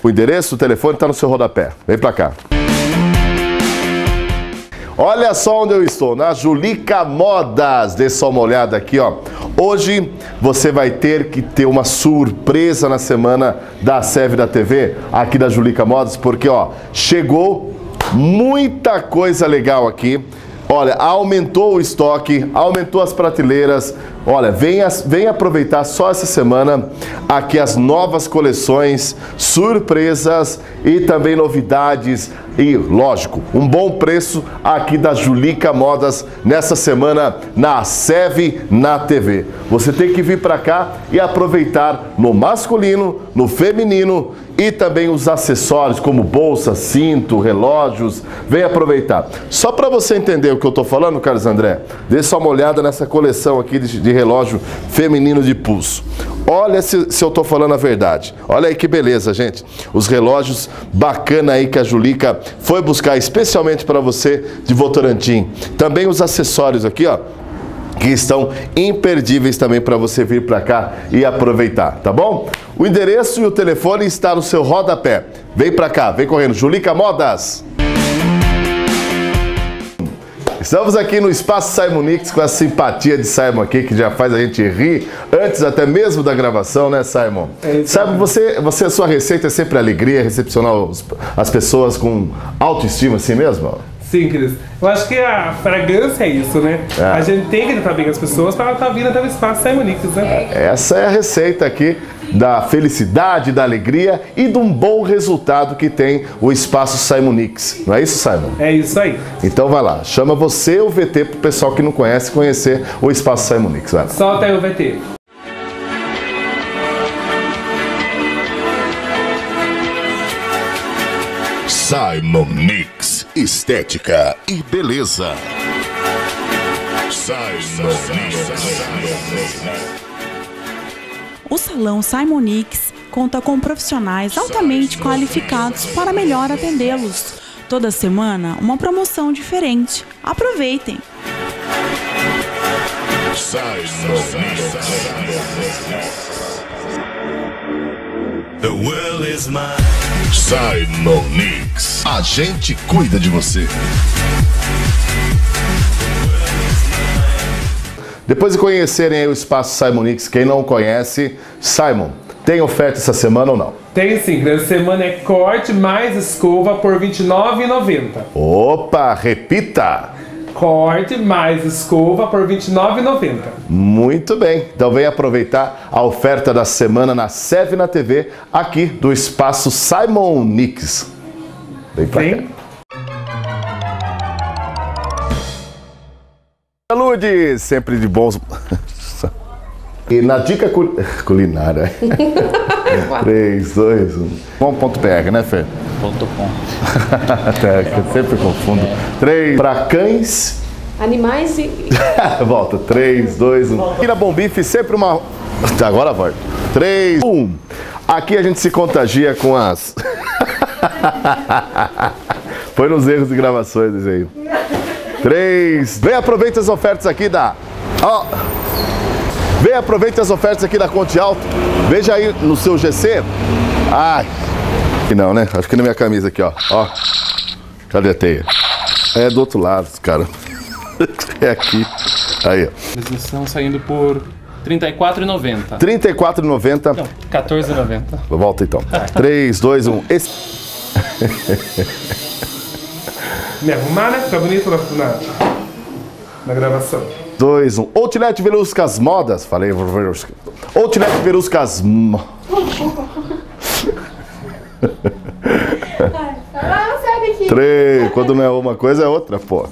Speaker 1: O endereço, o telefone está no seu rodapé. Vem pra cá. Olha só onde eu estou, na Julica Modas. Dê só uma olhada aqui, ó. Hoje você vai ter que ter uma surpresa na semana da Seve da TV, aqui da Julica Modas, porque ó, chegou muita coisa legal aqui. Olha, aumentou o estoque, aumentou as prateleiras. Olha, vem, aproveitar só essa semana aqui as novas coleções, surpresas e também novidades. E, lógico, um bom preço aqui da Julica Modas nessa semana na Seve na TV. Você tem que vir para cá e aproveitar no masculino, no feminino e também os acessórios como bolsa, cinto, relógios. Vem aproveitar. Só para você entender o que eu estou falando, Carlos André, dê só uma olhada nessa coleção aqui de relógio feminino de pulso. Olha se, se eu estou falando a verdade. Olha aí que beleza, gente. Os relógios bacana aí que a Julica foi buscar especialmente para você de Votorantim. Também os acessórios aqui, ó que estão imperdíveis também para você vir para cá e aproveitar, tá bom? O endereço e o telefone está no seu rodapé. Vem para cá, vem correndo. Julica Modas. Estamos aqui no Espaço Simonix com a simpatia de Simon aqui, que já faz a gente rir antes até mesmo da gravação, né, Simon? Sabe, você, você, a sua receita é sempre alegria, recepcionar as pessoas com autoestima assim mesmo?
Speaker 10: Sim, Cris. Eu acho que a fragrância é isso, né?
Speaker 1: É.
Speaker 10: A gente tem que tratar bem as pessoas para estar vindo até o espaço Simonix, né?
Speaker 1: Essa é a receita aqui da felicidade, da alegria e de um bom resultado que tem o Espaço Simonix. Não é isso, Simon?
Speaker 10: É isso aí.
Speaker 1: Então vai lá, chama você o VT pro pessoal que não conhece conhecer o Espaço Simonix. Vai lá.
Speaker 10: Solta aí o VT.
Speaker 11: Simon Estética e beleza.
Speaker 12: O Salão Simonix conta com profissionais altamente qualificados para melhor atendê-los. Toda semana, uma promoção diferente. Aproveitem!
Speaker 11: The world is mine. Simon Nix, a gente cuida de você.
Speaker 1: Depois de conhecerem aí o Espaço Simonix, quem não conhece, Simon, tem oferta essa semana ou não?
Speaker 10: Tem sim. Essa semana é corte mais escova por R$ 29,90.
Speaker 1: Opa, repita!
Speaker 10: Corte mais escova por R$ 29,90.
Speaker 1: Muito bem, então vem aproveitar a oferta da semana na Seve na TV, aqui do Espaço Simon Nix. Vem pra cá. Saúde, sempre de bons. E na dica cul- (laughs) culinária. (laughs)
Speaker 5: três, quatro.
Speaker 1: 3, 2, 1. Bom ponto BR, né, Fê?
Speaker 9: Ponto com. (laughs)
Speaker 1: Até que eu sempre confundo. 3 para cães.
Speaker 5: Animais e.
Speaker 1: Volta. 3, 2, 1. Aqui na Bom Bife, sempre uma. Agora volta. 3, 1. Aqui a gente se contagia com as. Foi nos erros de gravações isso aí. 3. Vem, aproveita as ofertas aqui da. Ó. Vem, aproveita as ofertas aqui da Conte Alto. Veja aí no seu GC. Ai. Que não, né? Acho que na minha camisa aqui, ó. Ó. Cadê a teia? É do outro lado, cara. (laughs) É aqui. Aí, ó.
Speaker 8: Eles estão saindo por R$ 34,90.
Speaker 1: R$ 34,90.
Speaker 8: Não, 14,90.
Speaker 1: Volta então. 3, 2, 1. Esse...
Speaker 10: Me arrumar, né? Fica bonito na, na, na gravação.
Speaker 1: 2, 1. Outlet Veluscas Modas. Falei, Velusca. Outlet Veluscas Mo...
Speaker 5: Sai daqui.
Speaker 1: 3. Quando não é uma coisa, é outra, pô.